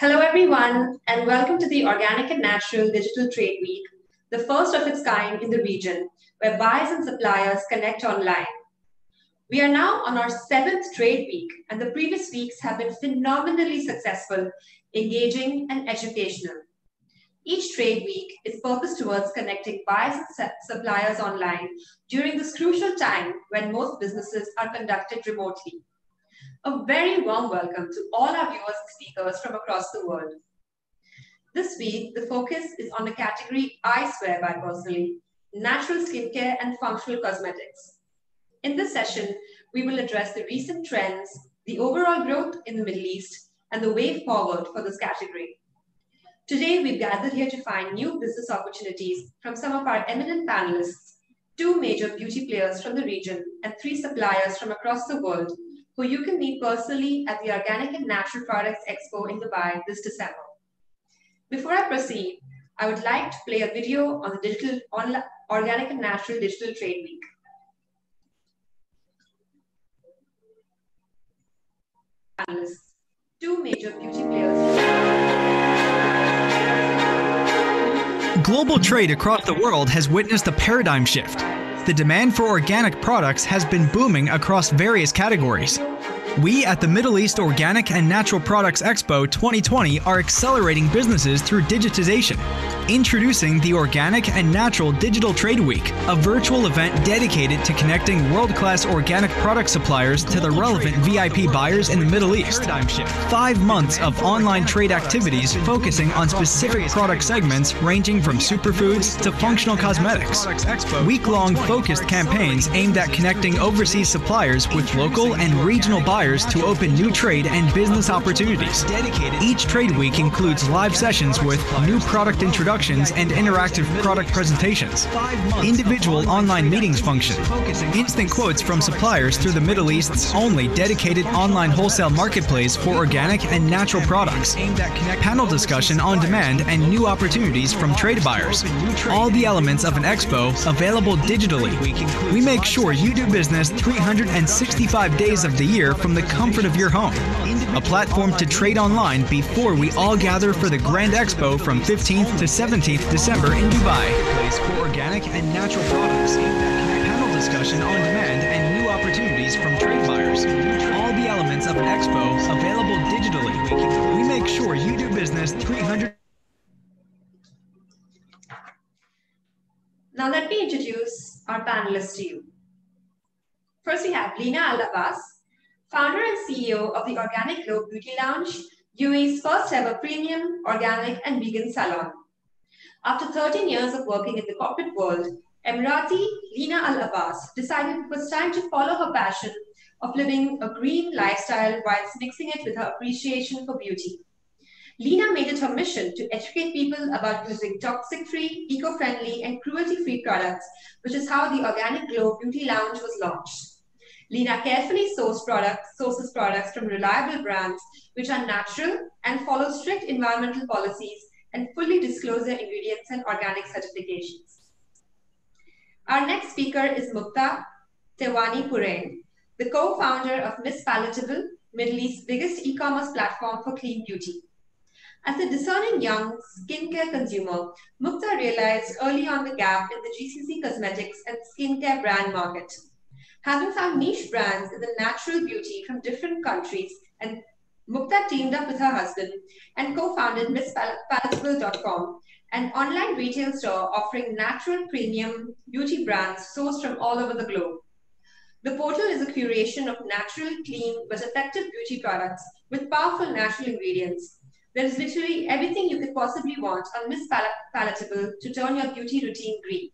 Hello, everyone, and welcome to the Organic and Natural Digital Trade Week, the first of its kind in the region, where buyers and suppliers connect online. We are now on our seventh trade week, and the previous weeks have been phenomenally successful, engaging, and educational. Each trade week is purposed towards connecting buyers and suppliers online during this crucial time when most businesses are conducted remotely. A very warm welcome to all our viewers and speakers from across the world. This week, the focus is on the category I swear by personally, natural skincare and functional cosmetics. In this session, we will address the recent trends, the overall growth in the Middle East, and the way forward for this category. Today, we've gathered here to find new business opportunities from some of our eminent panelists, two major beauty players from the region, and three suppliers from across the world who you can meet personally at the Organic and Natural Products Expo in Dubai this December. Before I proceed, I would like to play a video on the digital on Organic and Natural Digital Trade Week. Two major beauty players. Global trade across the world has witnessed a paradigm shift the demand for organic products has been booming across various categories. We at the Middle East Organic and Natural Products Expo 2020 are accelerating businesses through digitization. Introducing the Organic and Natural Digital Trade Week, a virtual event dedicated to connecting world class organic product suppliers to the relevant VIP buyers in the Middle East. Five months of online trade activities focusing on specific product segments ranging from superfoods to functional cosmetics. Week long focused campaigns aimed at connecting overseas suppliers with local and regional buyers to open new trade and business opportunities. Each trade week includes live sessions with new product introductions and interactive product presentations. Individual online meetings function. Instant quotes from suppliers through the Middle East's only dedicated online wholesale marketplace for organic and natural products. Panel discussion on demand and new opportunities from trade buyers. All the elements of an expo available digitally. We make sure you do business 365 days of the year from from the comfort of your home. A platform to trade online before we all gather for the Grand Expo from 15th to 17th December in Dubai. Place for organic and natural products. Panel discussion on demand and new opportunities from trade buyers. All the elements of an expo available digitally. We make sure you do business 300. Now let me introduce our panelists to you. First, we have Lina and CEO of the Organic Glow Beauty Lounge, UAE's first ever premium, organic, and vegan salon. After 13 years of working in the corporate world, Emirati Lina Al Abbas decided it was time to follow her passion of living a green lifestyle whilst mixing it with her appreciation for beauty. Lina made it her mission to educate people about using toxic free, eco friendly, and cruelty free products, which is how the Organic Glow Beauty Lounge was launched. Lina carefully sources products, sources products from reliable brands which are natural and follow strict environmental policies and fully disclose their ingredients and organic certifications. Our next speaker is Mukta Tewani Purain, the co-founder of Miss Palatable, Middle East's biggest e-commerce platform for clean beauty. As a discerning young skincare consumer, Mukta realized early on the gap in the GCC cosmetics and skincare brand market having found niche brands in the natural beauty from different countries, and Mukta teamed up with her husband and co-founded MissPalatable.com, an online retail store offering natural premium beauty brands sourced from all over the globe. The portal is a curation of natural, clean, but effective beauty products with powerful natural ingredients. There is literally everything you could possibly want on Miss Palatable to turn your beauty routine green.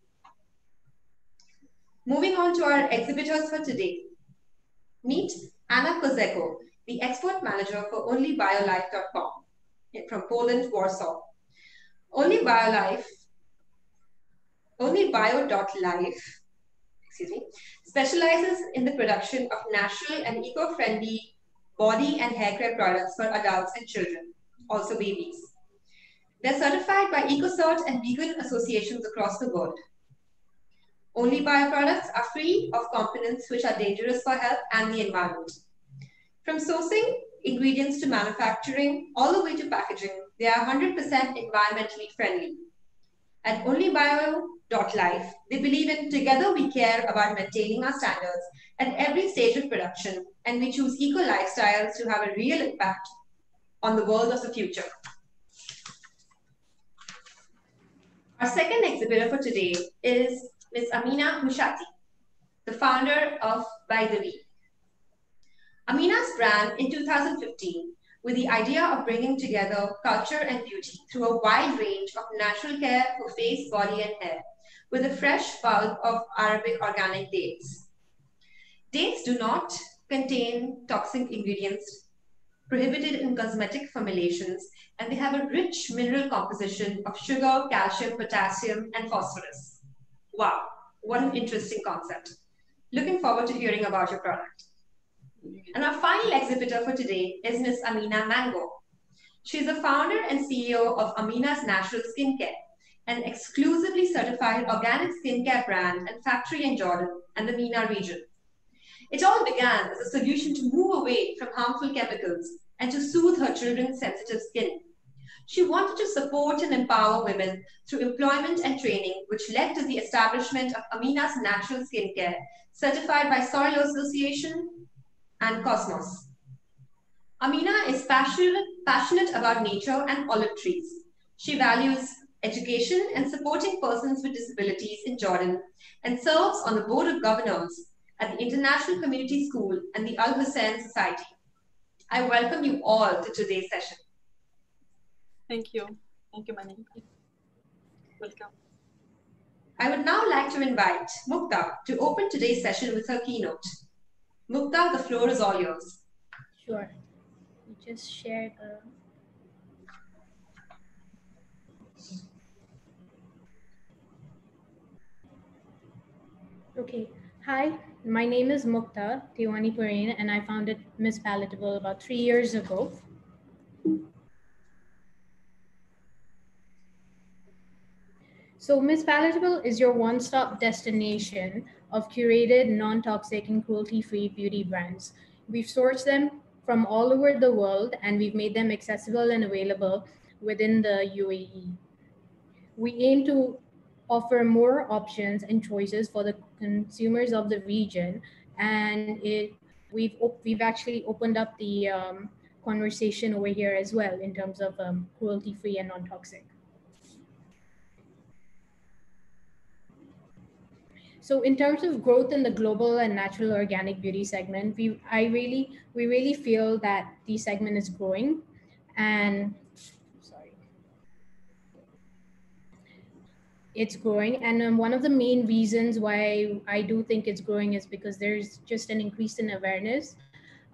Moving on to our exhibitors for today. Meet Anna Kozeko, the export manager for OnlyBioLife.com from Poland, Warsaw. OnlyBioLife, OnlyBio.life, excuse me, specializes in the production of natural and eco-friendly body and hair care products for adults and children, also babies. They're certified by EcoCert and vegan associations across the world. Only bioproducts are free of components which are dangerous for health and the environment. From sourcing ingredients to manufacturing, all the way to packaging, they are 100% environmentally friendly. At onlybio.life, they believe in together we care about maintaining our standards at every stage of production, and we choose eco lifestyles to have a real impact on the world of the future. Our second exhibitor for today is Ms. Amina Mushati, the founder of Baidavi. Amina's brand in 2015 with the idea of bringing together culture and beauty through a wide range of natural care for face, body, and hair with a fresh bulk of Arabic organic dates. Dates do not contain toxic ingredients prohibited in cosmetic formulations, and they have a rich mineral composition of sugar, calcium, potassium, and phosphorus. Wow, what an interesting concept. Looking forward to hearing about your product. And our final exhibitor for today is Miss Amina Mango. She's the founder and CEO of Amina's Natural Skincare, an exclusively certified organic skincare brand and factory in Jordan and the MENA region. It all began as a solution to move away from harmful chemicals and to soothe her children's sensitive skin. She wanted to support and empower women through employment and training, which led to the establishment of Amina's Natural Skincare, certified by Soil Association and Cosmos. Amina is passionate, passionate about nature and olive trees. She values education and supporting persons with disabilities in Jordan and serves on the board of governors at the International Community School and the Al Hussein Society. I welcome you all to today's session. Thank you. Thank you, Mani. Welcome. I would now like to invite Mukta to open today's session with her keynote. Mukta, the floor is all yours. Sure. We just shared a Okay. Hi, my name is Mukta Tiwani Pareen, and I founded Miss Palatable about three years ago. So Miss Palatable is your one-stop destination of curated, non-toxic and cruelty-free beauty brands. We've sourced them from all over the world and we've made them accessible and available within the UAE. We aim to offer more options and choices for the consumers of the region and it we've we've actually opened up the um, conversation over here as well in terms of um, cruelty free and non-toxic So in terms of growth in the global and natural organic beauty segment, we I really we really feel that the segment is growing, and sorry, it's growing. And um, one of the main reasons why I do think it's growing is because there's just an increase in awareness.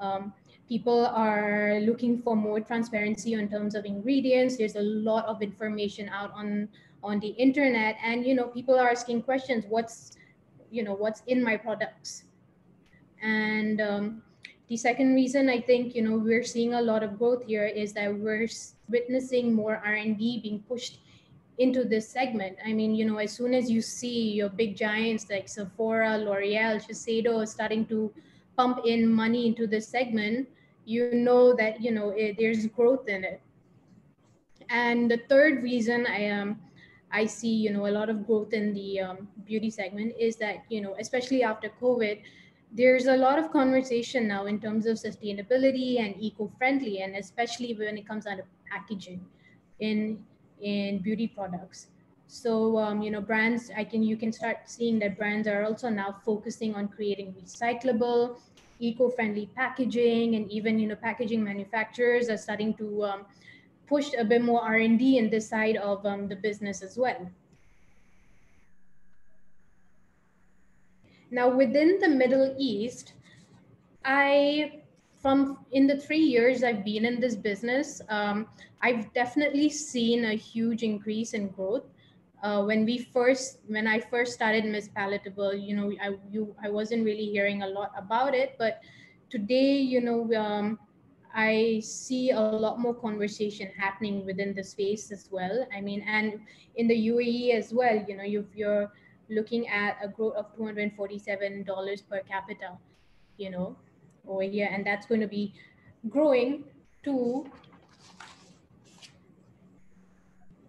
Um, people are looking for more transparency in terms of ingredients. There's a lot of information out on on the internet, and you know people are asking questions. What's you know what's in my products. And um, the second reason i think you know we're seeing a lot of growth here is that we're witnessing more r&d being pushed into this segment. I mean you know as soon as you see your big giants like sephora l'oreal shiseido starting to pump in money into this segment you know that you know it, there's growth in it. And the third reason i am um, I see, you know, a lot of growth in the um, beauty segment is that, you know, especially after COVID, there's a lot of conversation now in terms of sustainability and eco-friendly, and especially when it comes down to packaging in in beauty products. So, um, you know, brands, I can you can start seeing that brands are also now focusing on creating recyclable, eco-friendly packaging, and even you know, packaging manufacturers are starting to um, pushed a bit more R&D in this side of um, the business as well. Now within the Middle East, I, from in the three years I've been in this business, um, I've definitely seen a huge increase in growth. Uh, when we first, when I first started Miss Palatable, you know, I, you, I wasn't really hearing a lot about it, but today, you know, um, I see a lot more conversation happening within the space as well. I mean, and in the UAE as well, you know, you are looking at a growth of $247 per capita, you know, over here, and that's going to be growing to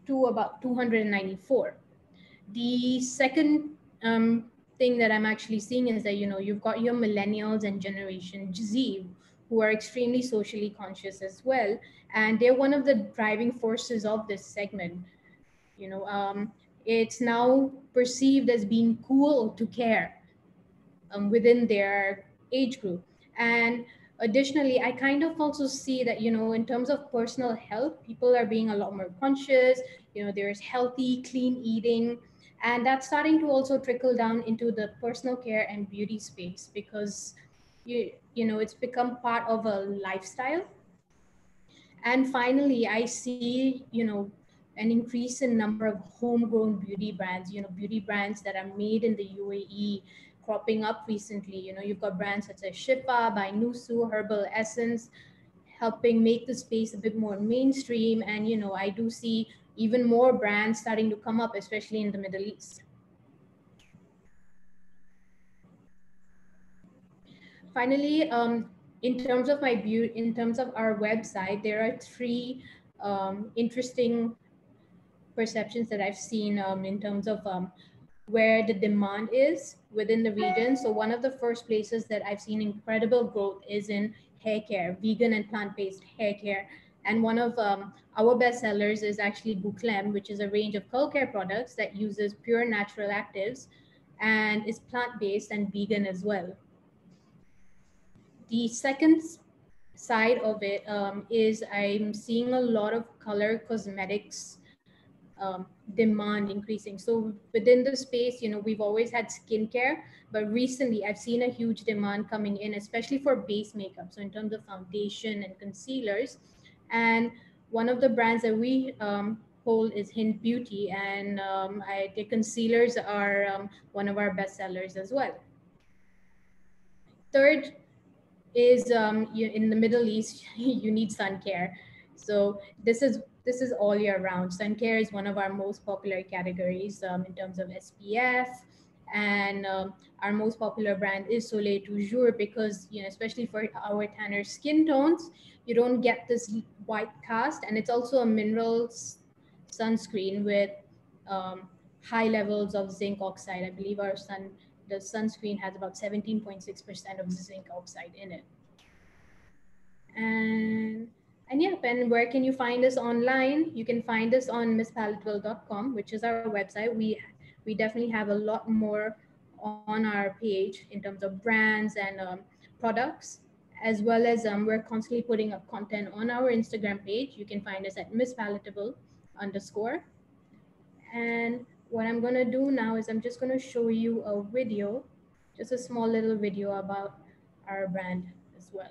to about 294. The second um, thing that I'm actually seeing is that you know you've got your millennials and Generation Z who are extremely socially conscious as well, and they're one of the driving forces of this segment. You know, um, it's now perceived as being cool to care um, within their age group, and additionally i kind of also see that you know in terms of personal health people are being a lot more conscious you know there's healthy clean eating and that's starting to also trickle down into the personal care and beauty space because you you know it's become part of a lifestyle and finally i see you know an increase in number of homegrown beauty brands you know beauty brands that are made in the uae cropping up recently. You know, you've got brands such as Shifa by Nusu, Herbal Essence, helping make the space a bit more mainstream. And, you know, I do see even more brands starting to come up, especially in the Middle East. Finally, um, in terms of my view, in terms of our website, there are three um, interesting perceptions that I've seen um, in terms of um, where the demand is within the region. So one of the first places that I've seen incredible growth is in hair care, vegan and plant-based hair care. And one of um, our best sellers is actually Boucleme, which is a range of curl care products that uses pure natural actives and is plant-based and vegan as well. The second side of it um, is I'm seeing a lot of color cosmetics um, demand increasing. So within the space, you know, we've always had skincare, but recently I've seen a huge demand coming in, especially for base makeup. So in terms of foundation and concealers, and one of the brands that we um, hold is Hynt Beauty, and um, I, concealers are um, one of our best sellers as well. Third is um, you, in the Middle East, you need sun care. So this is this is all year round. Sun care is one of our most popular categories um, in terms of SPF. And um, our most popular brand is Soleil Toujours because, you know, especially for our tanner skin tones, you don't get this white cast. And it's also a mineral sunscreen with um, high levels of zinc oxide. I believe our sun, the sunscreen has about 17.6% of zinc oxide in it. And and yeah, and where can you find us online? You can find us on misspalatable.com, which is our website. We we definitely have a lot more on our page in terms of brands and um, products, as well as um, we're constantly putting up content on our Instagram page. You can find us at misspalatable underscore. And what I'm gonna do now is I'm just gonna show you a video, just a small little video about our brand as well.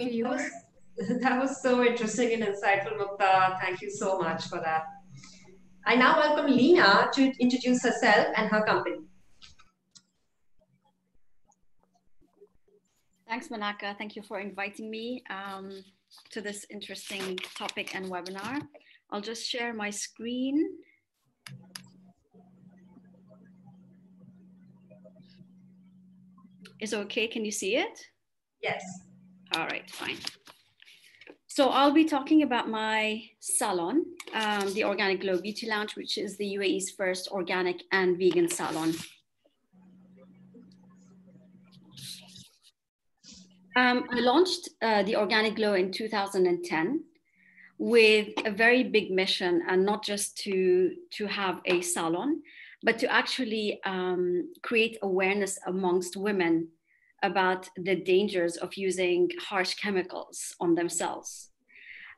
Over to you. That was, that was so interesting and insightful, Mukta. Thank you so much for that. I now welcome Lina to introduce herself and her company. Thanks, Manaka. Thank you for inviting me um, to this interesting topic and webinar. I'll just share my screen. Is it okay? Can you see it? Yes. All right, fine. So I'll be talking about my salon, um, the Organic Glow Beauty Lounge, which is the UAE's first organic and vegan salon. Um, I launched uh, the Organic Glow in 2010 with a very big mission and not just to, to have a salon, but to actually um, create awareness amongst women about the dangers of using harsh chemicals on themselves.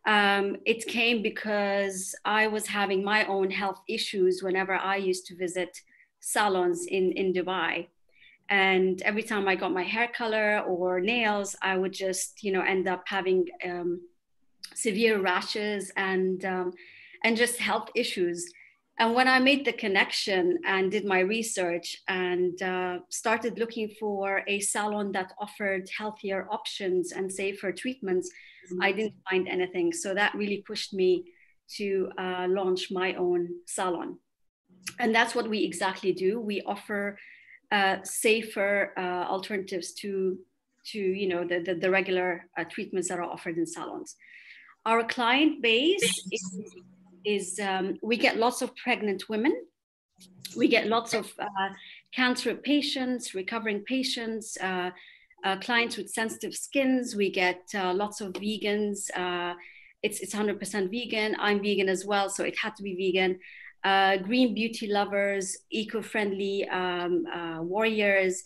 Um, it came because I was having my own health issues whenever I used to visit salons in, in Dubai. And every time I got my hair color or nails, I would just, you know, end up having um, severe rashes and um, and just health issues. And when I made the connection and did my research and uh, started looking for a salon that offered healthier options and safer treatments, mm-hmm. I didn't find anything. So that really pushed me to uh, launch my own salon. And that's what we exactly do. We offer uh, safer uh, alternatives to, to you know, the, the, the regular uh, treatments that are offered in salons. Our client base is is um, we get lots of pregnant women. We get lots of uh, cancer patients, recovering patients, uh, uh, clients with sensitive skins. We get uh, lots of vegans. Uh, it's, it's 100% vegan. I'm vegan as well, so it had to be vegan. Uh, green beauty lovers, eco-friendly um, warriors,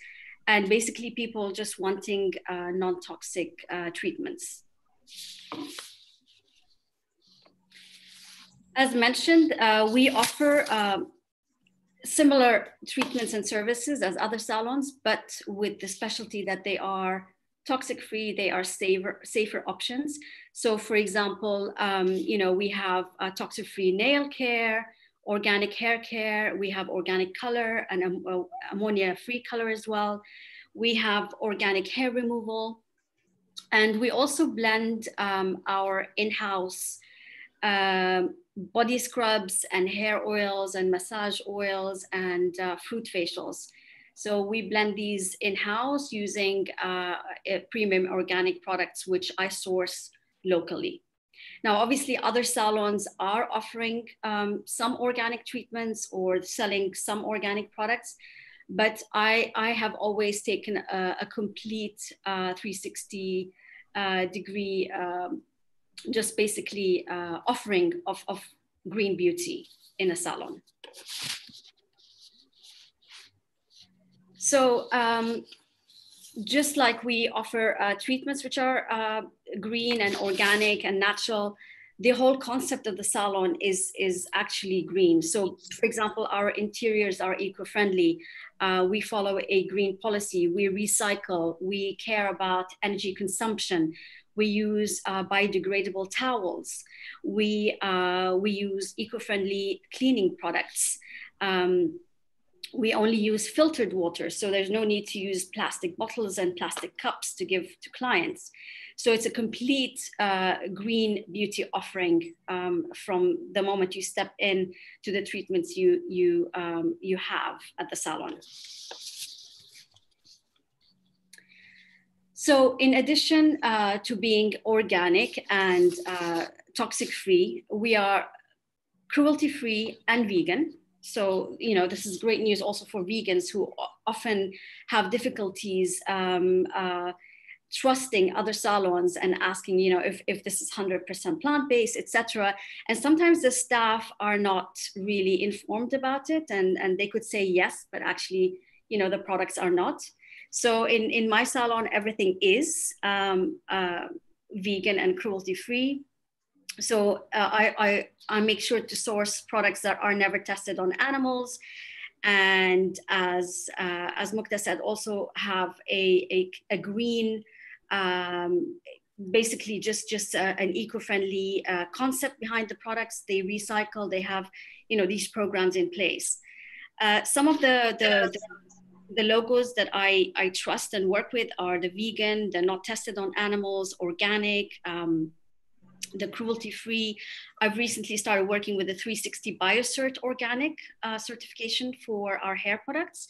and basically people just wanting non-toxic treatments. As mentioned, uh, we offer uh, similar treatments and services as other salons, but with the specialty that they are toxic free, they are safer, safer options. So for example, um, you know, we have toxic free nail care, organic hair care, we have organic color and ammonia free color as well. We have organic hair removal. And we also blend um, our in-house um, body scrubs and hair oils and massage oils and uh, fruit facials. So we blend these in-house using uh, premium organic products, which I source locally. Now, obviously other salons are offering um, some organic treatments or selling some organic products, but I, I have always taken a, a complete uh, 360 uh, degree um, just basically uh, offering of, of green beauty in a salon. So um, just like we offer uh, treatments which are uh, green and organic and natural, the whole concept of the salon is, is actually green. So for example, our interiors are eco-friendly. Uh, we follow a green policy. We recycle. We care about energy consumption. We use uh, biodegradable towels. We, uh, we use eco-friendly cleaning products. Um, we only use filtered water, so there's no need to use plastic bottles and plastic cups to give to clients. So it's a complete uh, green beauty offering um, from the moment you step in to the treatments you, you, um, you have at the salon. So in addition uh, to being organic and uh, toxic free, we are cruelty free and vegan. So, you know, this is great news also for vegans who often have difficulties um, uh, trusting other salons and asking, you know, if, if this is 100% plant-based, etc. And sometimes the staff are not really informed about it and, and they could say yes, but actually, you know, the products are not. So in, in my salon, everything is um, uh, vegan and cruelty free. So uh, I, I, I make sure to source products that are never tested on animals. And as, uh, as Mukta said, also have a, a, a green, um, basically just, just uh, an eco-friendly uh, concept behind the products. They recycle, they have, you know, these programs in place. Uh, some of the, the, the the logos that I, I trust and work with are the vegan, the not tested on animals, organic, um, the cruelty free. I've recently started working with the 360 BioCert organic uh, certification for our hair products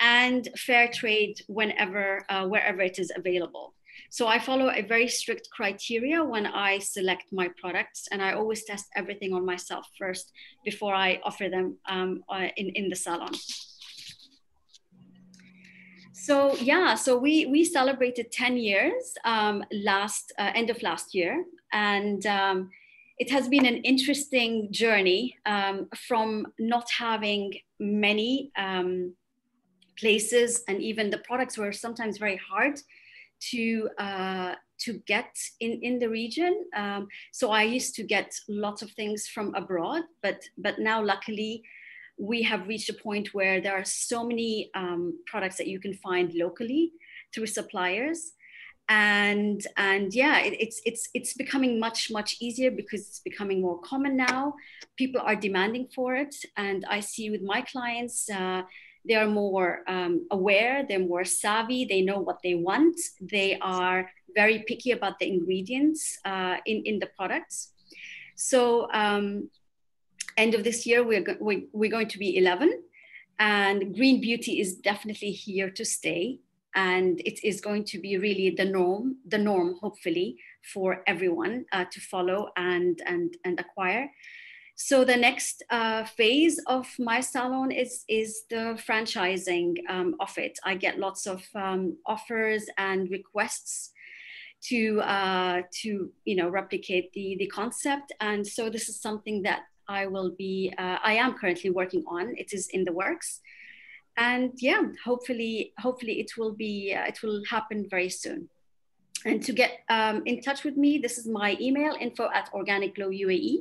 and fair trade whenever, uh, wherever it is available. So I follow a very strict criteria when I select my products and I always test everything on myself first before I offer them um, uh, in, in the salon. So yeah, so we we celebrated 10 years um, last uh, end of last year, and um, it has been an interesting journey um, from not having many um, places, and even the products were sometimes very hard to uh, to get in, in the region. Um, so I used to get lots of things from abroad, but, but now luckily we have reached a point where there are so many um, products that you can find locally through suppliers. And and yeah it, it's it's it's becoming much much easier because it's becoming more common now. People are demanding for it. And i see with my clients uh, they are more um, aware they're more savvy they know what they want. They are very picky about the ingredients uh, in in the products. So um, end of this year we're, go- we're going to be 11 and green beauty is definitely here to stay. And it is going to be really the norm the norm hopefully for everyone uh, to follow and and and acquire. So the next uh, phase of my salon is is the franchising um, of it. I get lots of um, offers and requests to uh, to you know replicate the the concept. And so this is something that i will be uh, i am currently working on. It is in the works. And yeah hopefully hopefully it will be uh, it will happen very soon. And to get um, in touch with me this is my email info at organic glow uae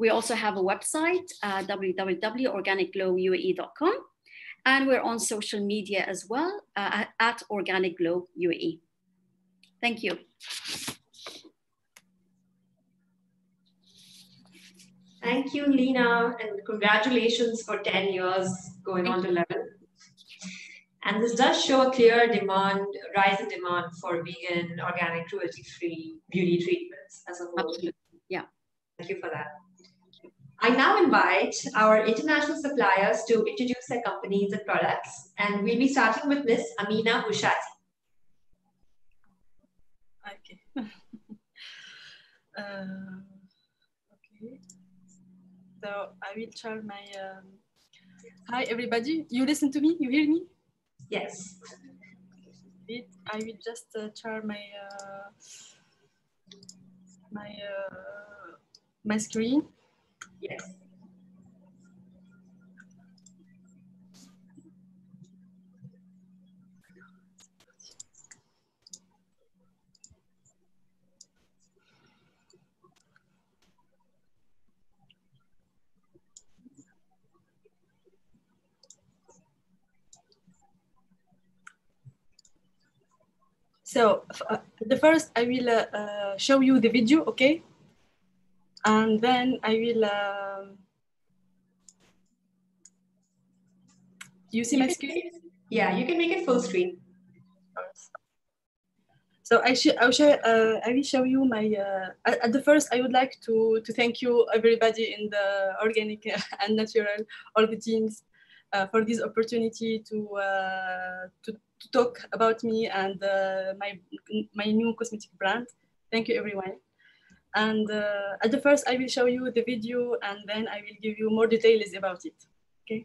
we also have a website uh, www.organicglowuae.com and we're on social media as well uh, at organic glow uae thank you Thank you, Lina, and congratulations for 10 years going on to 11. And this does show a clear demand, rise in demand for vegan, organic, cruelty-free beauty treatments as a whole. Absolutely. Yeah. Thank you for that. I now invite our international suppliers to introduce their companies and products. And we'll be starting with Miss Amina Ushati. Okay. uh, okay. So I will share my. Um... Hi everybody. You listen to me? You hear me? Yes. I will just uh, share my uh, my uh, my screen. Yes. So uh, the first, I will uh, uh, show you the video, okay? And then I will. Um, you see You my screen? Yeah, you can make it full screen. So I sh- I'll show, uh, I will show you my. Uh, at, at the first, I would like to to thank you everybody in the organic and natural, all the teams, uh, for this opportunity to uh, to to talk about me and uh, my my new cosmetic brand. Thank you, everyone. And uh, at the first, I will show you the video, and then I will give you more details about it. Okay.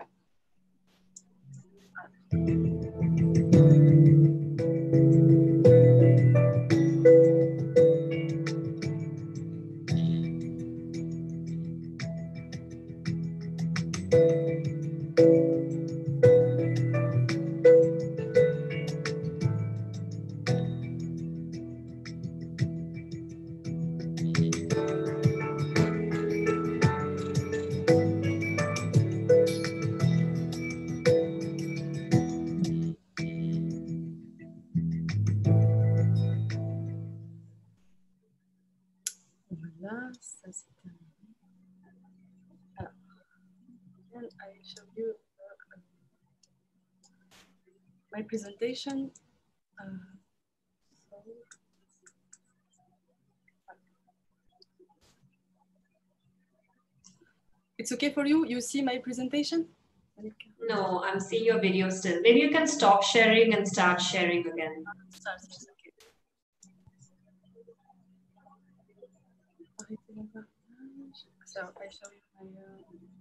Then I show you uh, my presentation. Uh, it's okay for you? You see my presentation? No, I'm seeing your video still. Maybe you can stop sharing and start sharing again. Okay. So I show you my. Uh,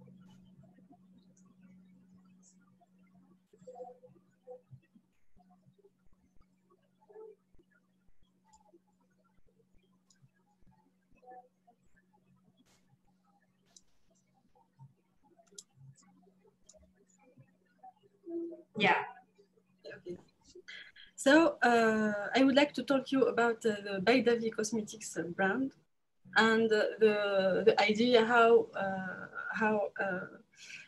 Yeah. Okay. So uh, I would like to talk to you about uh, the Baidavi Cosmetics brand and the, the idea how, uh, how, uh,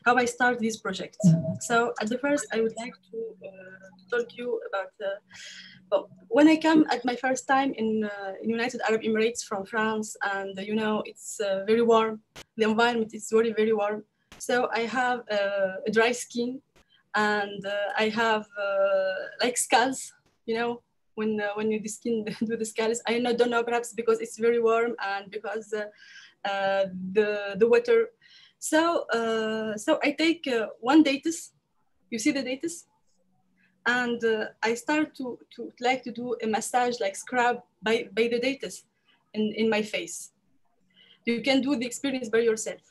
how I start this project. So at the first, I would like to uh, talk to you about well, when I come at my first time in, uh, United Arab Emirates from France, and uh, you know it's uh, very warm. The environment is very very warm. So I have a dry skin, and I have like scars. You know, when uh, when you skin do the scales. I don't know, perhaps because it's very warm and because uh, uh, the the water. So so I take one datus. You see the datus, and I start to to like to do a massage like scrub by by the datus in in my face. You can do the experience by yourself.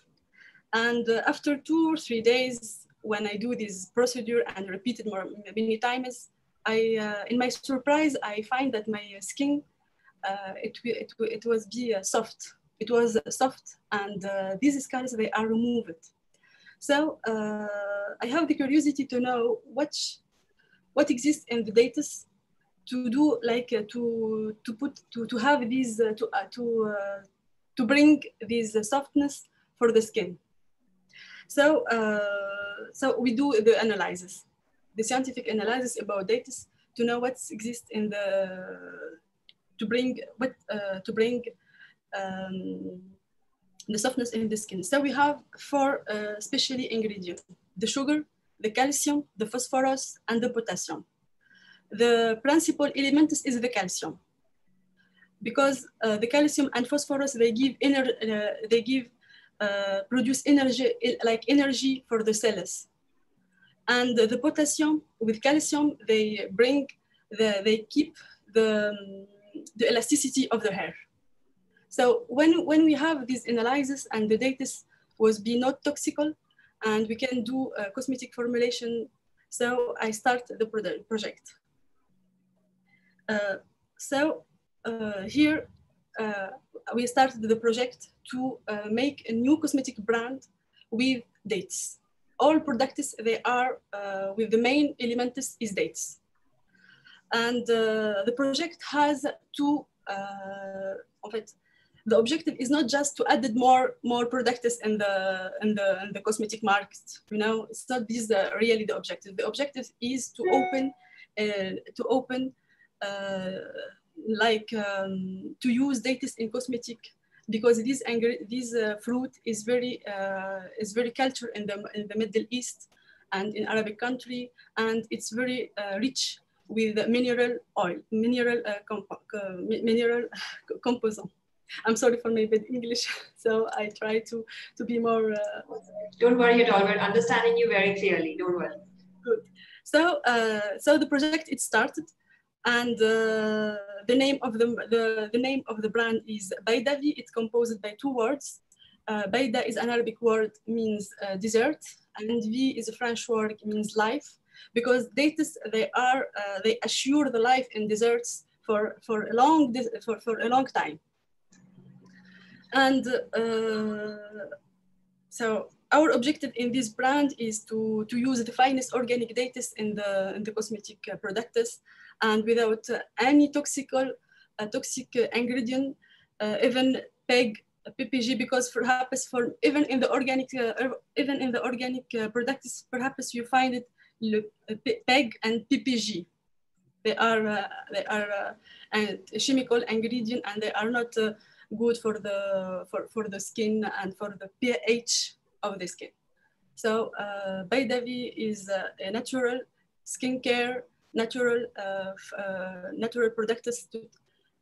And after two or three days, when I do this procedure and repeat it more many times, I, uh, in my surprise, I find that my skin, uh, it, it, it was be uh, soft. It was soft and uh, these scars, they are removed. So uh, I have the curiosity to know what, what exists in the data to do like uh, to, to put, to, to have these, to, to, to bring this softness for the skin. So, so we do the analysis the scientific analysis about data to know what exists in the to bring what uh, to bring um, the softness in the skin. So we have four uh, specially ingredients: the sugar, the calcium, the phosphorus, and the potassium. The principal element is the calcium, because uh, the calcium and phosphorus they give ener uh, they give uh, produce energy like energy for the cells and the potassium with calcium, they bring, the, they keep the, the elasticity of the hair. So when, when we have this analysis and the data was be not toxical and we can do a cosmetic formulation, so I start the project. Uh, so uh, here uh, we started the project to uh, make a new cosmetic brand with dates all products, they are uh, with the main element is dates. And uh, the project has two, uh, of it, the objective is not just to add more more products in the in the in the cosmetic market. You know, it's not this uh, really the objective. The objective is to open uh, to open uh, like um, to use data in cosmetic because this this uh, fruit is very uh, is very cultured in the in the Middle East and in Arabic country, and it's very uh, rich with mineral oil, mineral comp mineral composite. I'm sorry for my bad English, so I try to to be more. Don't worry at all. We're understanding you very clearly. Don't worry. Good. So so the project it started and uh, the name of the, the, the name of the brand is Baidavi. It's composed by two words. Uh, Baida is an Arabic word, means uh, desert, and V is a French word, means life. Because dates, they are, uh, they assure the life in deserts for, for, a, long, for, for a long time. And uh, so our objective in this brand is to, to use the finest organic data in the, in the cosmetic uh, products and without uh, any toxical, uh, toxic uh, ingredient, even PEG, PPG, because perhaps for even in the organic, even in the organic products, perhaps you find it PEG and PPG. They are, they are a chemical ingredient and they are not good for the, for, for the skin and for the pH of the skin. So uh, is uh, a natural skincare natural, uh, uh, natural products to,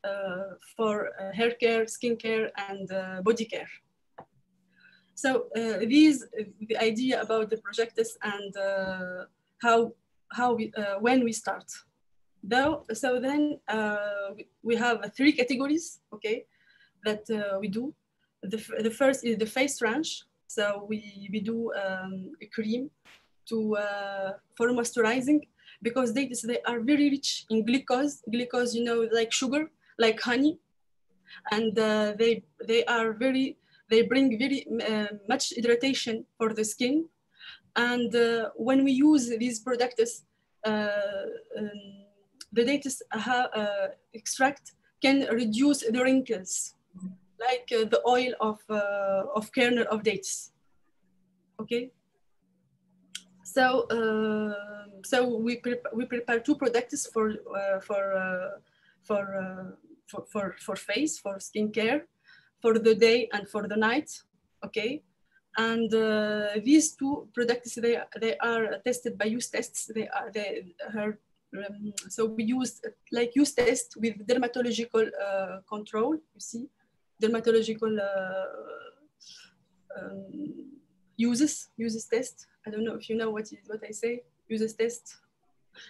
uh, for hair care, skin care, and body care. So these, the idea about the projects and how, how we, when we start. Though, so then we have three categories, okay, that we do. The, the first is the face range. So we, we do um, a cream to, uh, for moisturizing because they, they are very rich in glucose, glucose, you know, like sugar, like honey. And uh, they, they are very, they bring very uh, much hydration for the skin. And uh, when we use these products, uh, um, the data uh, extract can reduce the wrinkles, like uh, the oil of, uh, of kernel of dates. Okay. So, uh, so we, pre we prepare two products for, uh, for, uh, for, for, for, for face, for skincare, for the day and for the night. Okay. And these two products, they, they are tested by use tests. They are, they are um, so we use like use test with dermatological uh, control, you see, dermatological uh, um, uses, uses test. I don't know if you know what is what I say, uses test.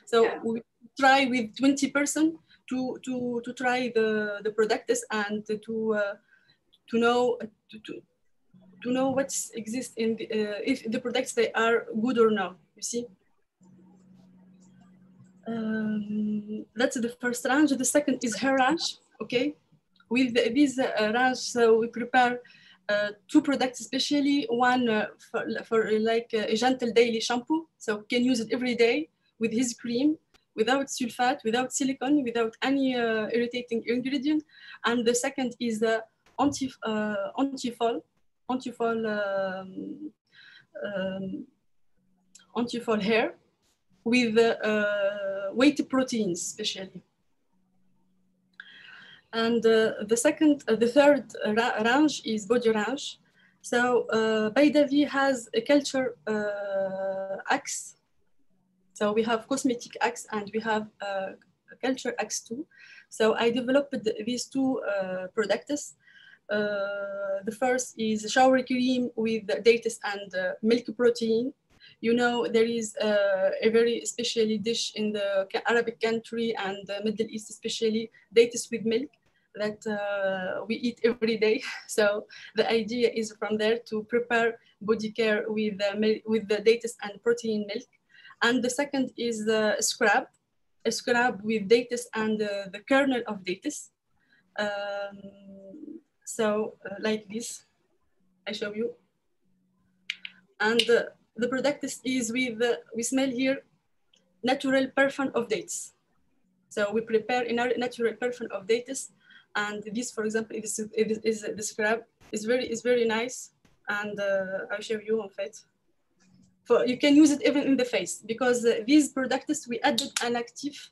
So yeah. we try with 20 person to, to, to try the, the products and to, uh, to know, to, to, to know what exists in the, uh, if the products they are good or not, you see. Um, that's the first range. The second is her range. Okay, with this uh, range, so we prepare uh, two products, especially one uh, for, for uh, like a gentle daily shampoo. So can use it every day with his cream, without sulfate, without silicone, without any uh, irritating ingredient. And the second is the anti uh, anti-fall, anti-fall, um, um, anti-fall hair with uh, whey proteins, especially. And uh, the second, uh, the third range is body range. So uh, Baidavi has a culture uh, axe. So we have cosmetic axe and we have uh, a culture axe too. So I developed these two uh, products. The first is shower cream with dates and milk protein you know, there is uh, a very especially dish in the Arabic country and the Middle East, especially dates with milk that uh, we eat every day. So the idea is from there to prepare body care with the, with the dates and protein milk. And the second is the scrub, a scrub with dates and uh, the kernel of dates. Um, so uh, like this, I show you. And uh, the product is with, uh, we smell here, natural perfume of dates. So we prepare in our natural perfume of dates. And this, for example, is, is, scrub is very, is very nice. And uh, I'll show you on fait. For, you can use it even in the face because uh, these products, we added an active,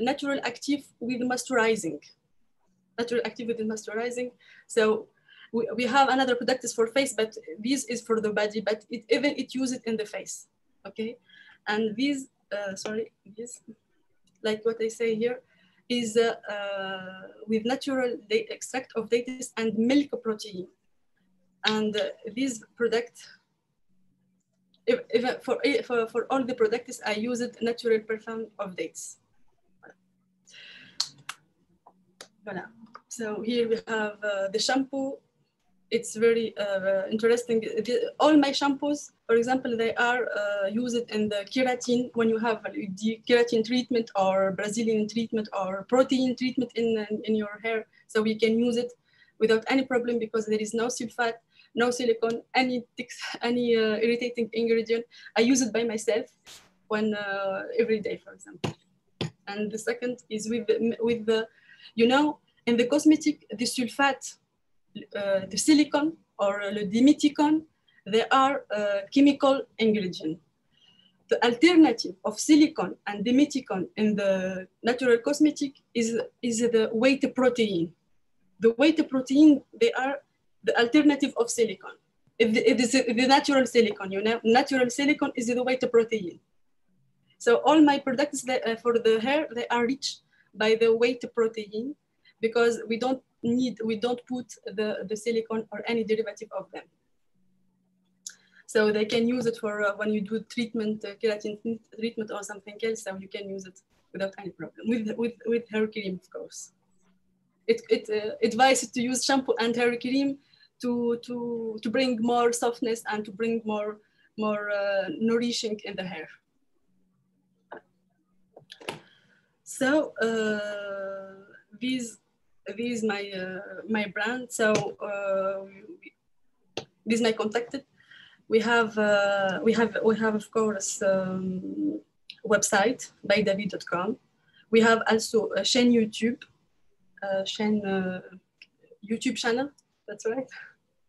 natural active with moisturizing. Natural active with moisturizing. So we, we have another product is for face, but this is for the body, but it, even it use it in the face, okay? And these, uh, sorry, this, like what I say here, is uh, uh, with natural extract of dates and milk protein. And uh, this product, if, if for, for, for all the products, I use it natural perfume of dates. Voilà. So here we have uh, the shampoo it's very uh, interesting. All my shampoos, for example, they are uh, used in the keratin when you have the keratin treatment or Brazilian treatment or protein treatment in, in your hair. So we can use it without any problem because there is no sulfate, no silicone, any any uh, irritating ingredient. I use it by myself when uh, every day, for example. And the second is with the, with the, you know, in the cosmetic, the sulfate uh, the silicone or the dimethicone, they are uh, chemical ingredient. The alternative of silicon and dimethicone in the natural cosmetic is, is the whey protein. The whey protein, they are the alternative of silicon. It is the natural silicon, you know, natural silicon is the whey protein. So all my products that, uh, for the hair, they are rich by the whey protein because we don't need, we don't put the, the silicone or any derivative of them. So they can use it for uh, when you do treatment, uh, keratin treatment or something else, so you can use it without any problem, with, with, with hair cream, of course. It, it uh, advises to use shampoo and hair cream to, to, to bring more softness and to bring more, more uh, nourishing in the hair. So uh, these this is my uh, my brand. So uh, this is my contacted. We have uh, we have we have of course um, website baidavi.com We have also a Chain YouTube, a Chain uh, YouTube channel. That's right.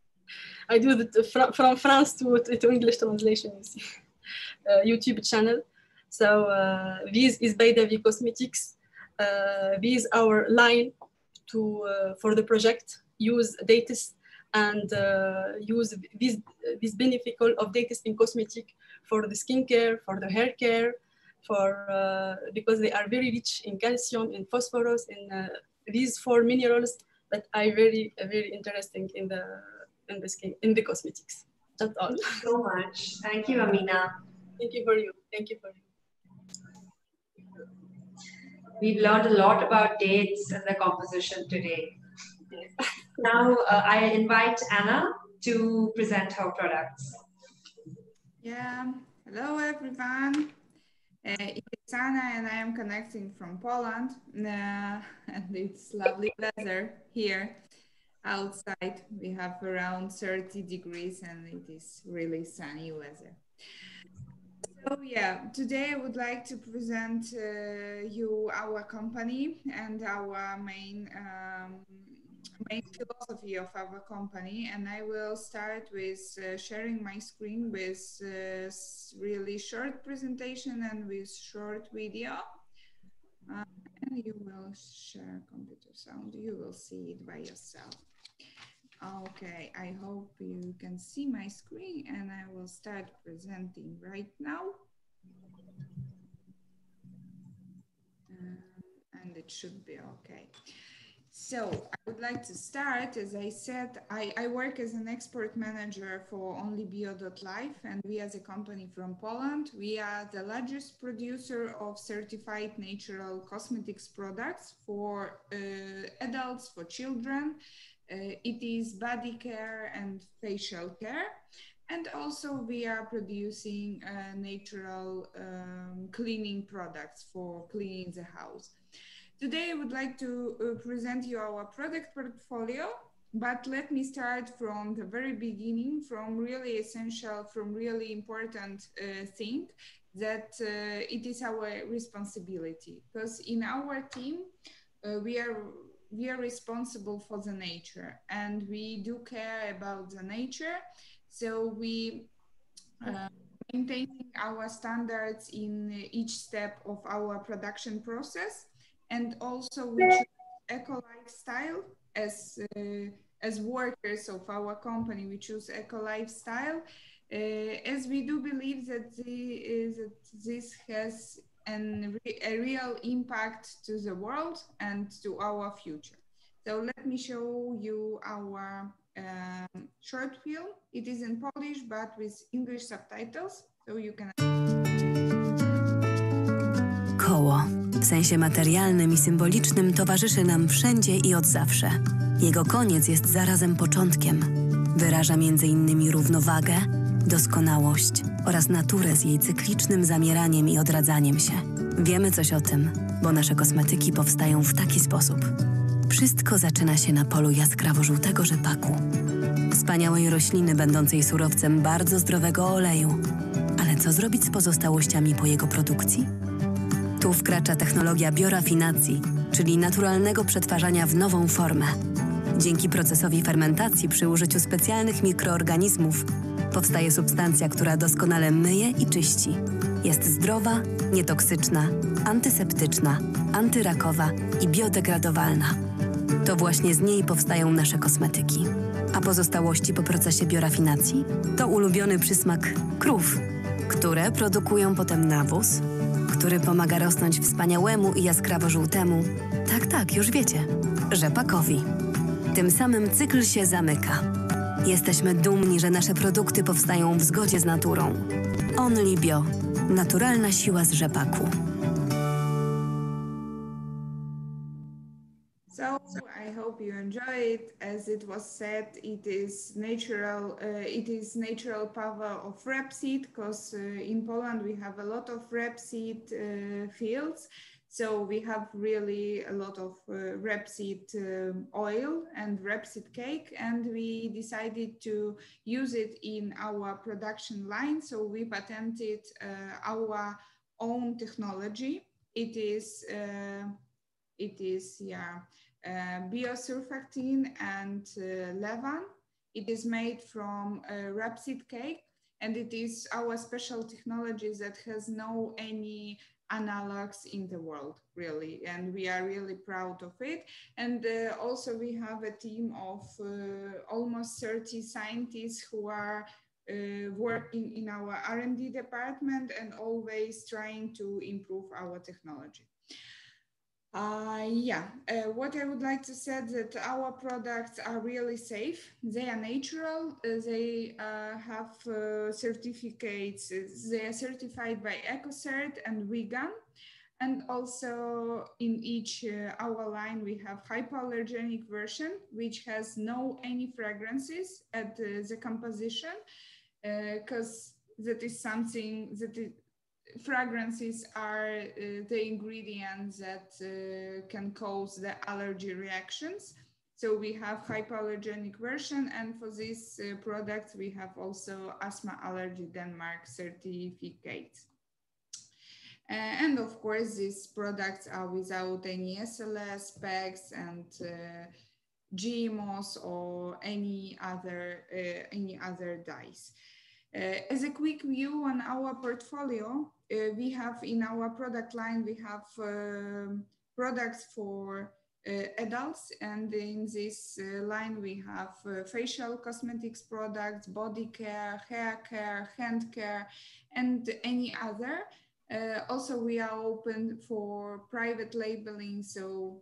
I do the from, from France to, to English translation. You see, uh, YouTube channel. So uh, this is Baidavi Cosmetics. Uh, this is our line to uh, for the project. Use Datis and uh, use this this beneficial of Datis in cosmetic for the skincare, for the hair care, for uh, because they are very rich in calcium, in phosphorus, in uh, these four minerals that are very very interesting in the in the skin in the cosmetics. That's all. Thank you so much. Thank you, Amina. Thank you for you. Thank you for you. We've learned a lot about dates and the composition today. now uh, I invite Anna to present her products. Yeah, hello everyone. Uh, it's Anna and I am connecting from Poland uh, and it's lovely weather here outside. We have around 30 degrees and it is really sunny weather. So yeah, today I would like to present uh, you our company and our main um, main philosophy of our company. And I will start with uh, sharing my screen with uh, really short presentation and with short video. Uh, and you will share computer sound. You will see it by yourself. Okay, I hope you can see my screen and I will start presenting right now. Um, and it should be okay. So I would like to start, as I said, I, I work as an export manager for onlybio.life and we as a company from Poland, we are the largest producer of certified natural cosmetics products for uh, adults, for children, uh, it is body care and facial care. And also we are producing uh, natural um, cleaning products for cleaning the house. Today I would like to uh, present you our product portfolio, but let me start from the very beginning, from really essential, from really important uh, thing that uh, it is our responsibility. Because in our team, uh, we are we are responsible for the nature and we do care about the nature. So we uh, maintaining our standards in each step of our production process and also we choose eco lifestyle as uh, as workers of our company we choose eco lifestyle uh, as we do believe that, the, that this has and a real impact to the world and to our future. So let me show you our um, short film. It is in Polish, but with English subtitles, so you can... Koło, w sensie materialnym i symbolicznym, towarzyszy nam wszędzie i od zawsze. Jego koniec jest zarazem początkiem. Wyraża innymi równowagę, doskonałość oraz naturę z jej cyklicznym zamieraniem i odradzaniem się. Wiemy coś o tym, bo nasze kosmetyki powstają w taki sposób. Wszystko zaczyna się na polu jaskrawo-żółtego rzepaku. Wspaniałej rośliny będącej surowcem bardzo zdrowego oleju. Ale co zrobić z pozostałościami po jego produkcji? Tu wkracza technologia biorafinacji, czyli naturalnego przetwarzania w nową formę. Dzięki procesowi fermentacji przy użyciu specjalnych mikroorganizmów powstaje substancja, która doskonale myje i czyści. Jest zdrowa, nietoksyczna, antyseptyczna, antyrakowa i biodegradowalna. To właśnie z niej powstają nasze kosmetyki. A pozostałości po procesie biorafinacji to ulubiony przysmak krów, które produkują potem nawóz, który pomaga rosnąć wspaniałemu i jaskrawo-żółtemu, tak, tak, już wiecie, rzepakowi. Tym samym cykl się zamyka. Jesteśmy dumni, że nasze produkty powstają w zgodzie z naturą. Only Bio. Naturalna siła z rzepaku. I hope you enjoy it. As it was said, it is natural. Uh, it is natural power of rapeseed because uh, in Poland we have a lot of rapeseed uh, fields So we have really a lot of uh, rapeseed um, oil and rapeseed cake, and we decided to use it in our production line. So we patented uh, our own technology it is uh, it is yeah uh, biosurfactant and uh, levain. It is made from uh, rapeseed cake and it is our special technology that has no any analogs in the world really and we are really proud of it and uh, also we have a team of uh, almost 30 scientists who are uh, working in our r&d department and always trying to improve our technology uh, yeah, uh, what I would like to say that our products are really safe. They are natural. Uh, they uh, have uh, certificates. They are certified by EcoCert and vegan. And also in each uh, our line, we have hypoallergenic version, which has no any fragrances at the composition, because that is something that fragrances are uh, the ingredients that uh, can cause the allergy reactions. So we have hypoallergenic version and for these uh, products we have also asthma allergy Denmark certificate. Uh, and of course these products are without any SLS, PEGs and uh, GMOs or any other, uh, any other dyes. As a quick view on our portfolio, we have in our product line, we have um, products for uh, adults. And in this uh, line we have uh, facial cosmetics products body care hair care hand care and any other. Uh, also we are open for private labeling. So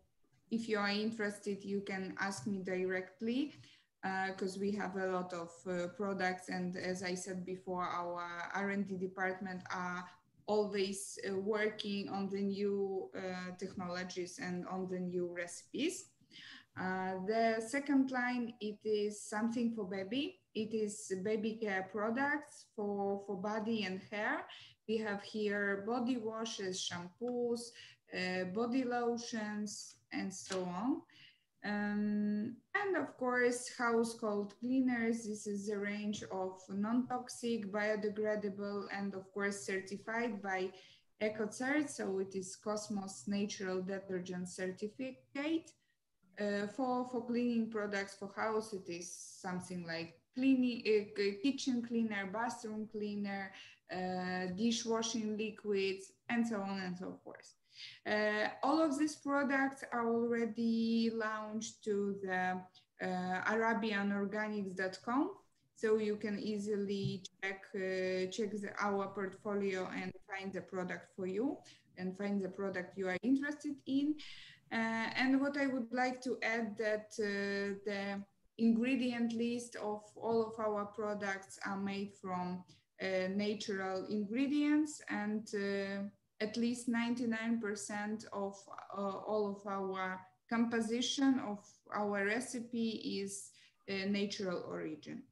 if you are interested you can ask me directly because uh, we have a lot of uh, products. And as I said before, our R&D department are always uh, working on the new uh, technologies and on the new recipes. Uh, the second line, it is something for baby. It is baby care products for, for body and hair. We have here body washes, shampoos, uh, body lotions, and so on. Um, and of course, household cleaners. This is a range of non-toxic, biodegradable, and of course certified by EcoCert. So it is Cosmos Natural Detergent Certificate. Uh, for, for cleaning products for house, it is something like cleaning, uh, kitchen cleaner, bathroom cleaner, uh, dishwashing liquids, and so on and so forth. Uh, all of these products are already launched to the uh, arabianorganics.com. So you can easily check, uh, check the, our portfolio and find the product for you and find the product you are interested in. Uh, and what I would like to add that uh, the ingredient list of all of our products are made from uh, natural ingredients and at least 99% of uh, all of our composition of our recipe is uh, natural origin.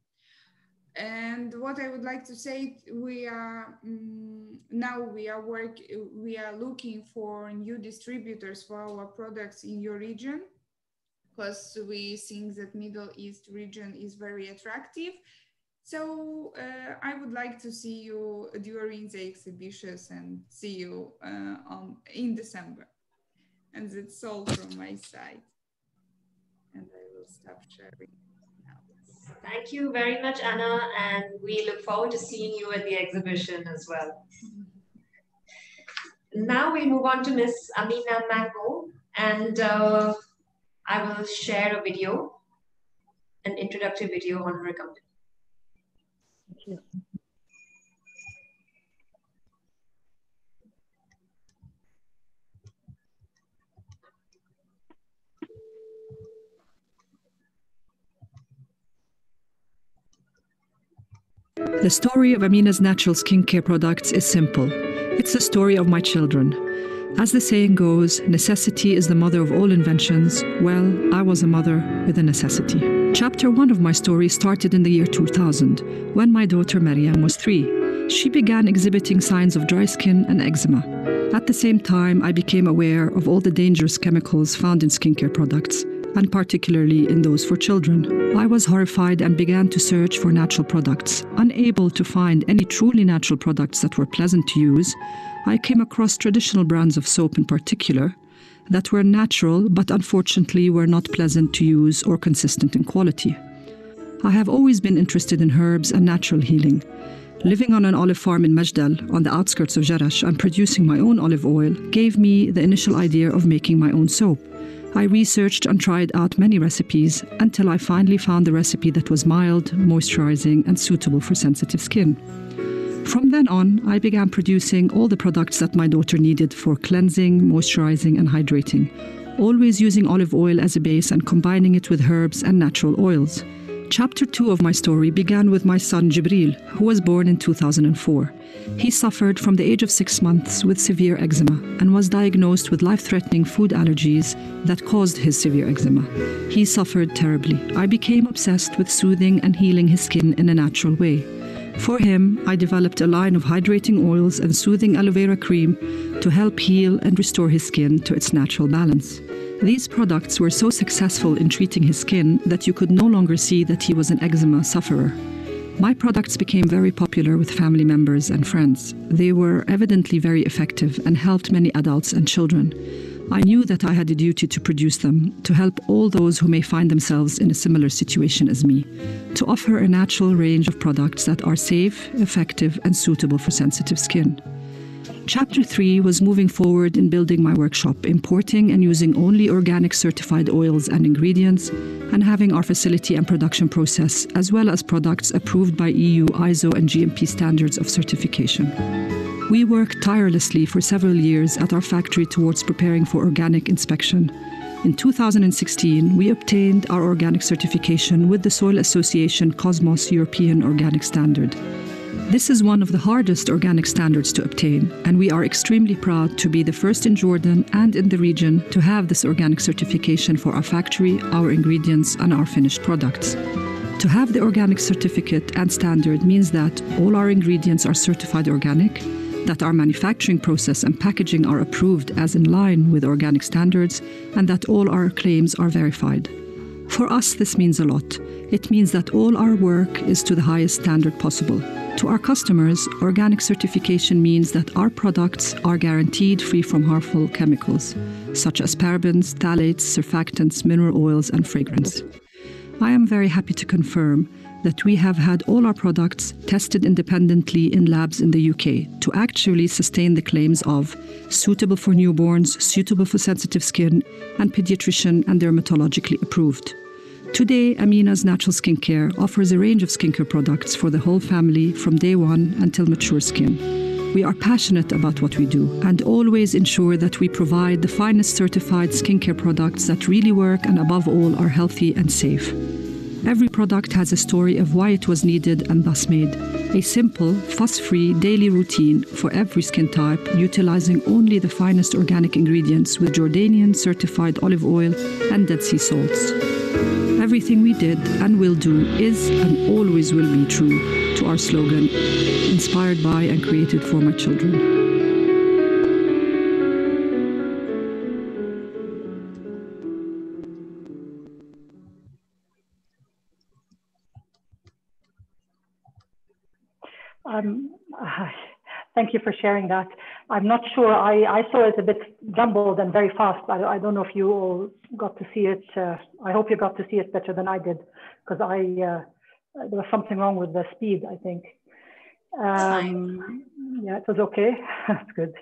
And what I would like to say, we are um, now we are work we are looking for new distributors for our products in your region because we think that Middle East region is very attractive so uh, I would like to see you during the exhibitions and see you uh, on in December. And that's all from my side. And I will stop sharing now. Thank you very much, Anna. And we look forward to seeing you at the exhibition as well. now we move on to Miss Amina Mango. And uh, I will share a video, an introductory video on her company. The story of Amina's natural skincare products is simple. It's the story of my children. As the saying goes, necessity is the mother of all inventions. Well, I was a mother with a necessity. Chapter 1 of my story started in the year 2000, when my daughter Maryam was three. She began exhibiting signs of dry skin and eczema. At the same time, I became aware of all the dangerous chemicals found in skincare products. and particularly in those for children. I was horrified and began to search for natural products. Unable to find any truly natural products that were pleasant to use, I came across traditional brands of soap in particular that were natural but unfortunately were not pleasant to use or consistent in quality. I have always been interested in herbs and natural healing. Living on an olive farm in Majdal, on the outskirts of Jerash, and producing my own olive oil gave me the initial idea of making my own soap. I researched and tried out many recipes until I finally found the recipe that was mild, moisturizing, and suitable for sensitive skin. From then on, I began producing all the products that my daughter needed for cleansing, moisturizing, and hydrating, always using olive oil as a base and combining it with herbs and natural oils. Chapter 2 of my story began with my son Jibril, who was born in 2004. He suffered from the age of six months with severe eczema and was diagnosed with life threatening food allergies that caused his severe eczema. He suffered terribly. I became obsessed with soothing and healing his skin in a natural way. For him, I developed a line of hydrating oils and soothing aloe vera cream to help heal and restore his skin to its natural balance. These products were so successful in treating his skin that you could no longer see that he was an eczema sufferer. My products became very popular with family members and friends. They were evidently very effective and helped many adults and children. I knew that I had a duty to produce them, to help all those who may find themselves in a similar situation as me, to offer a natural range of products that are safe, effective, and suitable for sensitive skin. Chapter 3 was moving forward in building my workshop, importing and using only organic certified oils and ingredients, and having our facility and production process, as well as products approved by EU, ISO, and GMP standards of certification. We worked tirelessly for several years at our factory towards preparing for organic inspection. In 2016, we obtained our organic certification with the Soil Association Cosmos European Organic Standard. This is one of the hardest organic standards to obtain, and we are extremely proud to be the first in Jordan and in the region to have this organic certification for our factory, our ingredients, and our finished products. To have the organic certificate and standard means that all our ingredients are certified organic, that our manufacturing process and packaging are approved as in line with organic standards, and that all our claims are verified. For us, this means a lot. It means that all our work is to the highest standard possible. To our customers, organic certification means that our products are guaranteed free from harmful chemicals, such as parabens, phthalates, surfactants, mineral oils, and fragrance. I am very happy to confirm that we have had all our products tested independently in labs in the UK to actually sustain the claims of suitable for newborns, suitable for sensitive skin, and pediatrician and dermatologically approved. Today, Amina's Natural Skincare offers a range of skincare products for the whole family from day one until mature skin. We are passionate about what we do and always ensure that we provide the finest certified skincare products that really work and, above all, are healthy and safe. Every product has a story of why it was needed and thus made. A simple, fuss free daily routine for every skin type, utilizing only the finest organic ingredients with Jordanian certified olive oil and Dead Sea salts. Everything we did and will do is and always will be true to our slogan inspired by and created for my children. Um, thank you for sharing that. I'm not sure, I, I saw it a bit jumbled and very fast. I, I don't know if you all got to see it. Uh, I hope you got to see it better than I did because I uh, there was something wrong with the speed, I think. Um, yeah, it was okay. That's good.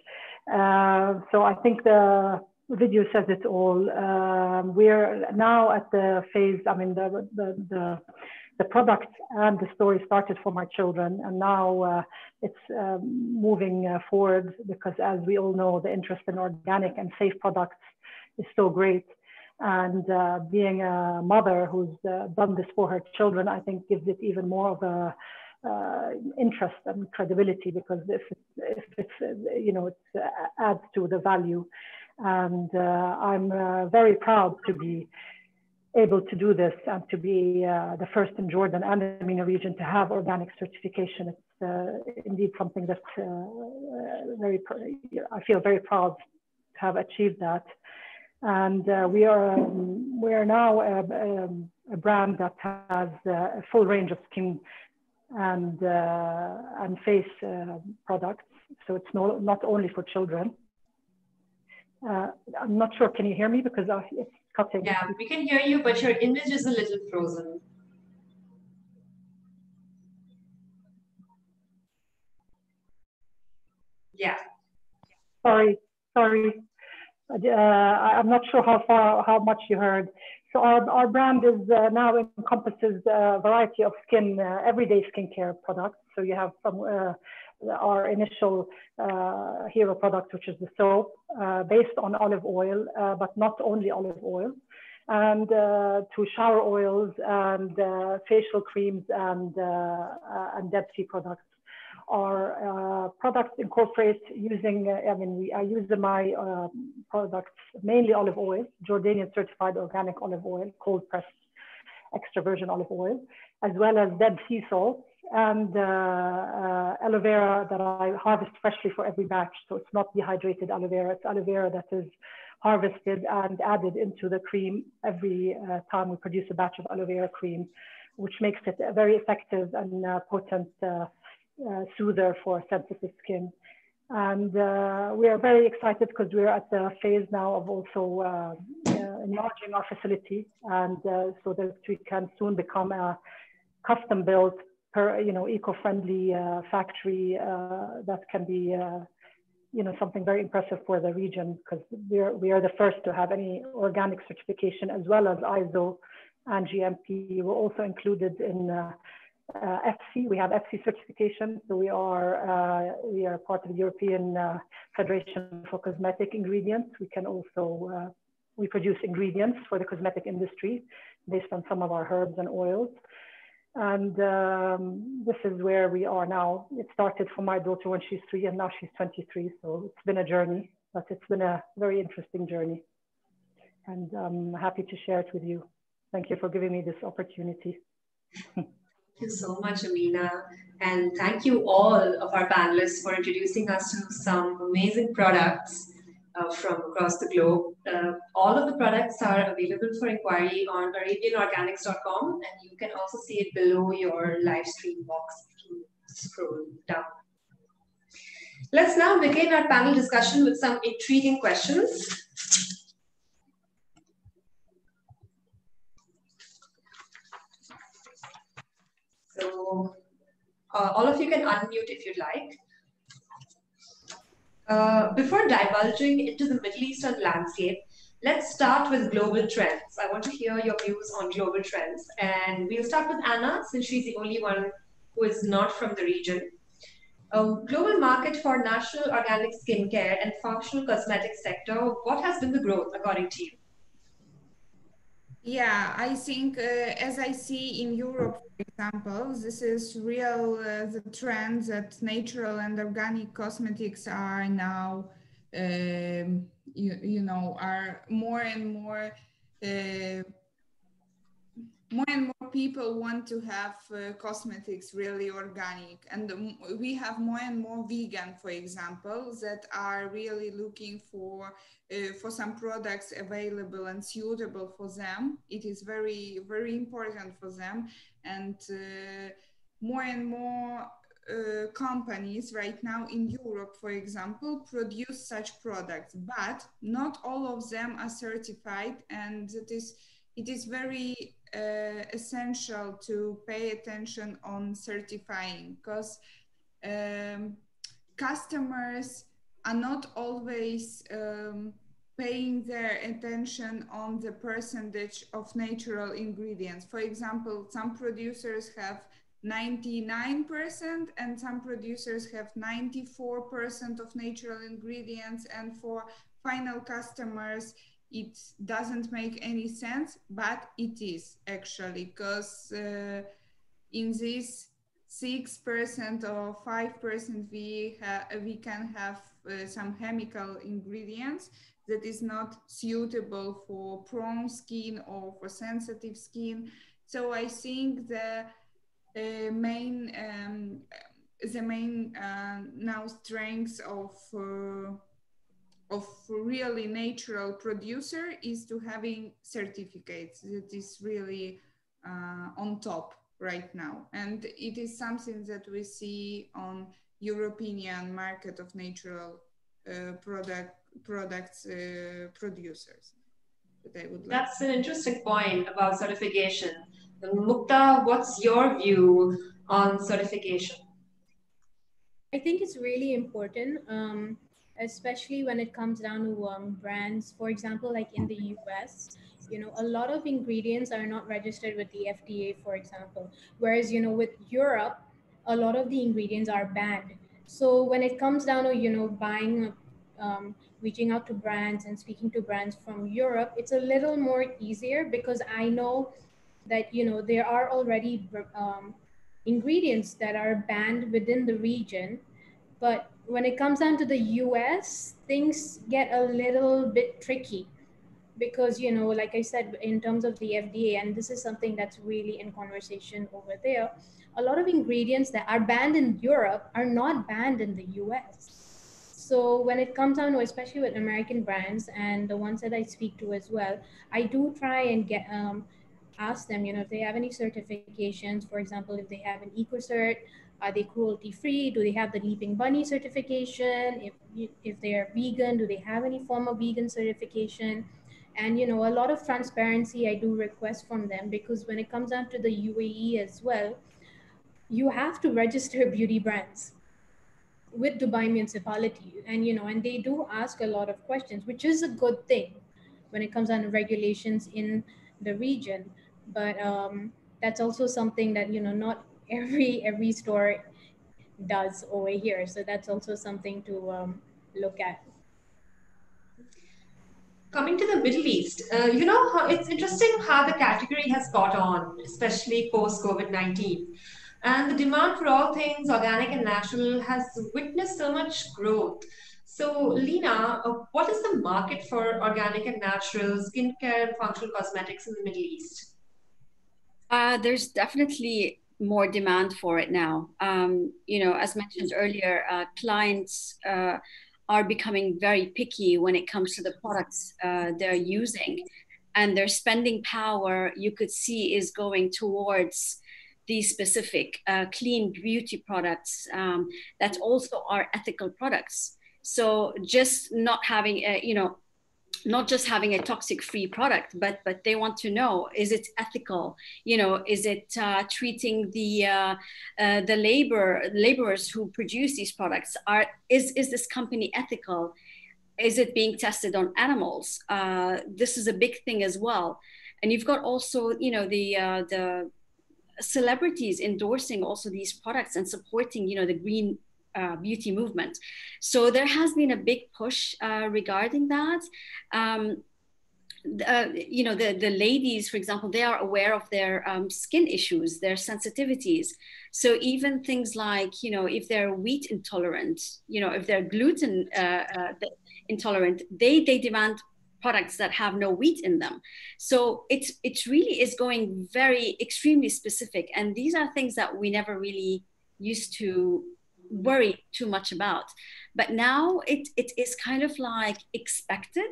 Uh, so I think the video says it all. Um, we're now at the phase, I mean, the, the, the the product and the story started for my children and now uh, it's um, moving uh, forward because as we all know the interest in organic and safe products is so great. And uh, being a mother who's uh, done this for her children i think gives it even more of a uh, interest and credibility because if, if it's you know it adds to the value. And i'm very proud to be able to do this and to be uh, the first in Jordan and the MENA region to have organic certification. It's uh, indeed something that uh, very, I feel very proud to have achieved that. And uh, we are um, we are now a, um, a, brand that has uh, a full range of skin and uh, and face uh, products. So it's no, not only for children. Uh, I'm not sure. Can you hear me? Because it's cutting. Yeah, we can hear you, but your image is a little frozen. Yeah. Sorry, sorry. Uh, I'm not sure how far, how much you heard. So our, our brand is uh, now encompasses a variety of skin, uh, everyday skincare products. So you have some, uh, our initial uh, hero product, which is the soap, uh, based on olive oil, but not only olive oil, and to shower oils and facial creams and, and Dead Sea products. Our uh, products incorporate using, uh, I mean, we, I use my uh, products mainly olive oil, Jordanian certified organic olive oil, cold pressed extra virgin olive oil, as well as dead sea salt and uh, uh, aloe vera that I harvest freshly for every batch. So it's not dehydrated aloe vera, it's aloe vera that is harvested and added into the cream every uh, time we produce a batch of aloe vera cream, which makes it a very effective and potent uh, soother for sensitive skin. And uh, we are very excited because we're at the phase now of also uh, enlarging our facility, and so that we can soon become a custom built, per, you know, eco-friendly factory that can be you know, something very impressive for the region because we are, we are the first to have any organic certification as well as ISO and GMP. We're also included in uh, uh, EFSI. We have FC certification, so we are uh, we are part of the European uh, Federation for Cosmetic Ingredients. We can also uh, we produce ingredients for the cosmetic industry based on some of our herbs and oils. And um, this is where we are now. It started for my daughter when she's three, and now she's 23. So it's been a journey, but it's been a very interesting journey. And I'm happy to share it with you. Thank you for giving me this opportunity. Thank you so much, Amina. And thank you all of our panelists for introducing us to some amazing products uh, from across the globe. Uh, all of the products are available for inquiry on arabianorganics.com and you can also see it below your live stream box if you scroll down. Let's now begin our panel discussion with some intriguing questions. So uh, all of you can unmute if you'd like. Uh, before divulging into the Middle Eastern landscape, let's start with global trends. I want to hear your views on global trends. And we'll start with Anna, since she's the only one who is not from the region. Um, global market for natural organic skincare and functional cosmetics sector, what has been the growth according to you? Yeah, I think uh, as I see in Europe, for example, this is real uh, the trend that natural and organic cosmetics are now, um, you, you know, are more and more uh, more and more people want to have uh, cosmetics really organic. And we have more and more vegan for example that are really looking for uh, for some products available and suitable for them. It is very very important for them. And uh, more and more uh, companies right now in Europe, for example, produce such products, but not all of them are certified, and it is it is very uh, essential to pay attention on certifying because um, customers are not always um, paying their attention on the percentage of natural ingredients. For example, some producers have 99% and some producers have 94% of natural ingredients and for final customers it doesn't make any sense, but it is actually because uh, in this six percent or five percent we we can have uh, some chemical ingredients that is not suitable for prone skin or for sensitive skin. So I think the uh, main um, the main uh, now strengths of uh, of really natural producer is to having certificates that is really uh, on top right now. And it is something that we see on European market of natural uh, product products uh, producers. That I would like That's an interesting point about certification. Mukta, what's your view on certification? I think it's really important, um, especially when it comes down to um, brands. For example, like in the US, you know, a lot of ingredients are not registered with the FDA, for example. Whereas, you know, with Europe, a lot of the ingredients are banned. So when it comes down to, you know, buying, um, reaching out to brands and speaking to brands from Europe, it's a little more easier because I know that, you know, there are already um, ingredients that are banned within the region. But when it comes down to the US, things get a little bit tricky because, you know, like I said, in terms of the FDA, and this is something that's really in conversation over there, a lot of ingredients that are banned in Europe are not banned in the US. So when it comes down to, especially with American brands and the ones that I speak to as well, I do try and get um, ask them, you know, if they have any certifications, for example, if they have an EcoCert, are they cruelty free? Do they have the Leaping Bunny certification? If, if they are vegan, do they have any form of vegan certification? And, you know, a lot of transparency I do request from them because when it comes down to the UAE as well, you have to register beauty brands with Dubai municipality. And, you know, and they do ask a lot of questions, which is a good thing when it comes down to regulations in the region but um, that's also something that you know not every every store does over here. So that's also something to um, look at. Coming to the middle east uh, you know it's interesting how the category has caught on especially post covid-19 and the demand for all things organic and natural has witnessed so much growth. So, Lina, uh, what is the market for organic and natural skincare and functional cosmetics in the Middle East? Uh, there's definitely more demand for it now. Um, you know, as mentioned earlier, uh, clients uh, are becoming very picky when it comes to the products uh, they're using, and their spending power you could see is going towards these specific uh, clean beauty products um, that also are ethical products. So just not having a, you know, not just having a toxic free product but but they want to know is it ethical? You know is it uh, treating the uh, uh, the labor laborers who produce these products? Are is is this company ethical? Is it being tested on animals? Uh, this is a big thing as well. And you've got also you know the uh, the celebrities endorsing also these products and supporting you know the green uh, beauty movement. So there has been a big push uh, regarding that. Um, uh, you know, the, the ladies, for example, they are aware of their um, skin issues, their sensitivities. So even things like, you know, if they're wheat intolerant, you know, if they're gluten uh, uh, intolerant, they, they demand products that have no wheat in them. So it's, it really is going very extremely specific. And these are things that we never really used to worry too much about. But now it, it is kind of like expected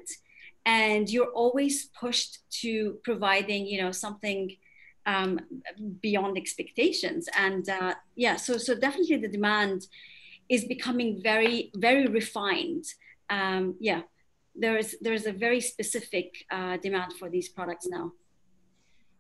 and you're always pushed to providing, you know, something um, beyond expectations. And uh, yeah, so, so definitely the demand is becoming very, very refined. Um, yeah, there is, there's a very specific uh, demand for these products now.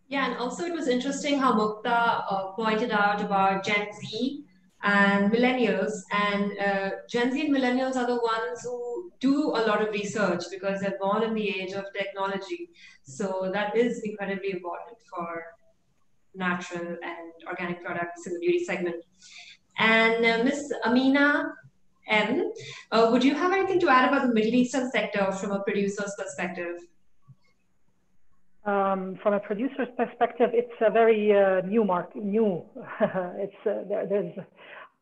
Yeah, and also it was interesting how Mukta uh, pointed out about Gen Z and millennials. And uh, Gen Z and millennials are the ones who do a lot of research because they're born in the age of technology. So that is incredibly important for natural and organic products in the beauty segment. And uh, Miss Amina M, uh, would you have anything to add about the Middle Eastern sector from a producer's perspective? Um, from a producer's perspective, it's a very uh, new market. New, it's uh, there, there's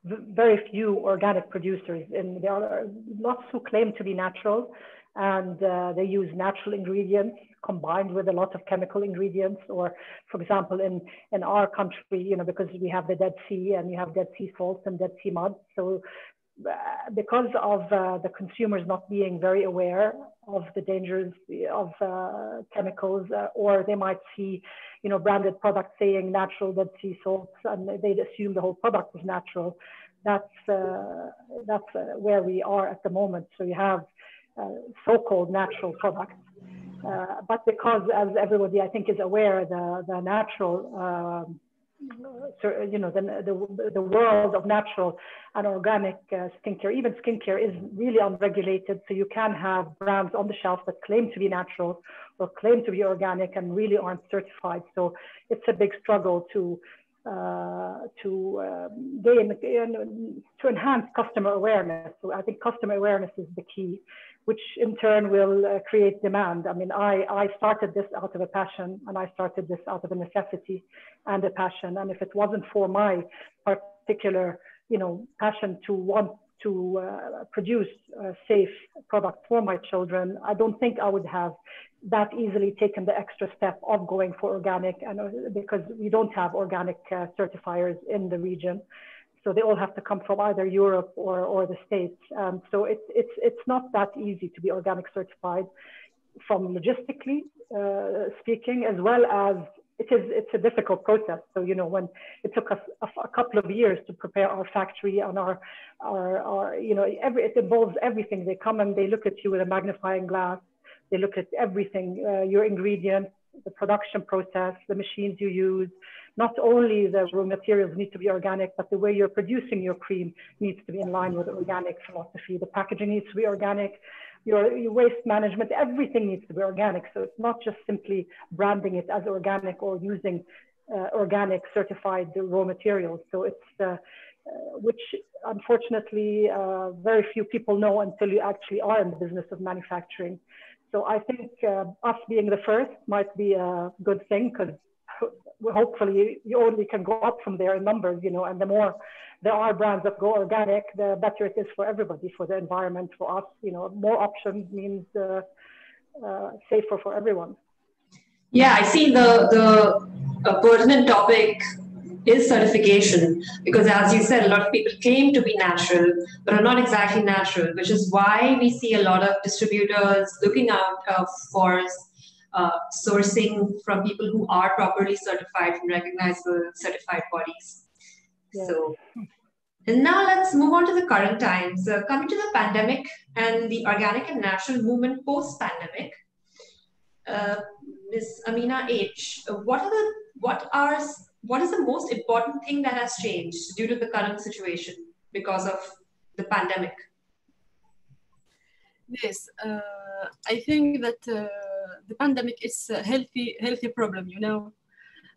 very few organic producers, and there are lots who claim to be natural, and uh, they use natural ingredients combined with a lot of chemical ingredients. Or, for example, in in our country, you know, because we have the Dead Sea and you have Dead Sea salt and Dead Sea mud, so because of uh, the consumers not being very aware of the dangers of uh, chemicals, uh, or they might see, you know, branded products saying natural Dead Sea salts, and they'd assume the whole product is natural. That's uh, that's uh, where we are at the moment. So you have so-called natural products, but because, as everybody I think is aware, the the natural um, you know, the, the, the world of natural and organic uh, skincare, even skincare is really unregulated. So you can have brands on the shelf that claim to be natural or claim to be organic and really aren't certified. So it's a big struggle to uh, to um, gain to enhance customer awareness. So I think customer awareness is the key which in turn will uh, create demand. I mean, I, I started this out of a passion and I started this out of a necessity and a passion. And if it wasn't for my particular, you know, passion to want to uh, produce a safe product for my children, I don't think I would have that easily taken the extra step of going for organic and uh, because we don't have organic uh, certifiers in the region. So they all have to come from either Europe or, or the States. Um, so it's, it's, it's not that easy to be organic certified from logistically uh, speaking, as well as it is, it's a difficult process. So, you know, when it took us a, a, couple of years to prepare our factory and our, our, our, you know, every, it involves everything. They come and they look at you with a magnifying glass. They look at everything, uh, your ingredients, the production process, the machines you use, not only the raw materials need to be organic, but the way you're producing your cream needs to be in line with organic philosophy. The packaging needs to be organic. Your, your, waste management, everything needs to be organic. So it's not just simply branding it as organic or using uh, organic certified raw materials. So it's, uh, uh, which unfortunately uh, very few people know until you actually are in the business of manufacturing. So I think uh, us being the first might be a good thing because hopefully you only can go up from there in numbers, you know, and the more there are brands that go organic, the better it is for everybody, for the environment, for us, you know, more options means uh, uh, safer for everyone. Yeah, I see the, the pertinent topic is certification because as you said, a lot of people claim to be natural, but are not exactly natural, which is why we see a lot of distributors looking out uh, for uh, sourcing from people who are properly certified from recognizable certified bodies. Yeah. So, and now let's move on to the current times. Uh, coming to the pandemic and the organic and natural movement post-pandemic, uh, Ms. Amina H, what are the what are what is the most important thing that has changed due to the current situation because of the pandemic? Yes, uh, I think that uh, the pandemic is a healthy, healthy problem, you know.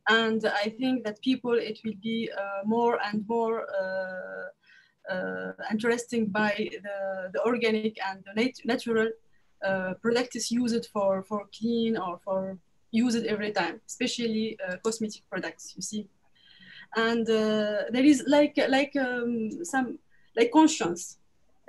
And I think that people, it will be uh, more and more uh, uh, interesting by the, the organic and the nat natural uh, products used for, for clean or for use it every time, especially uh, cosmetic products, you see. And uh, there is like, like um, some, like conscience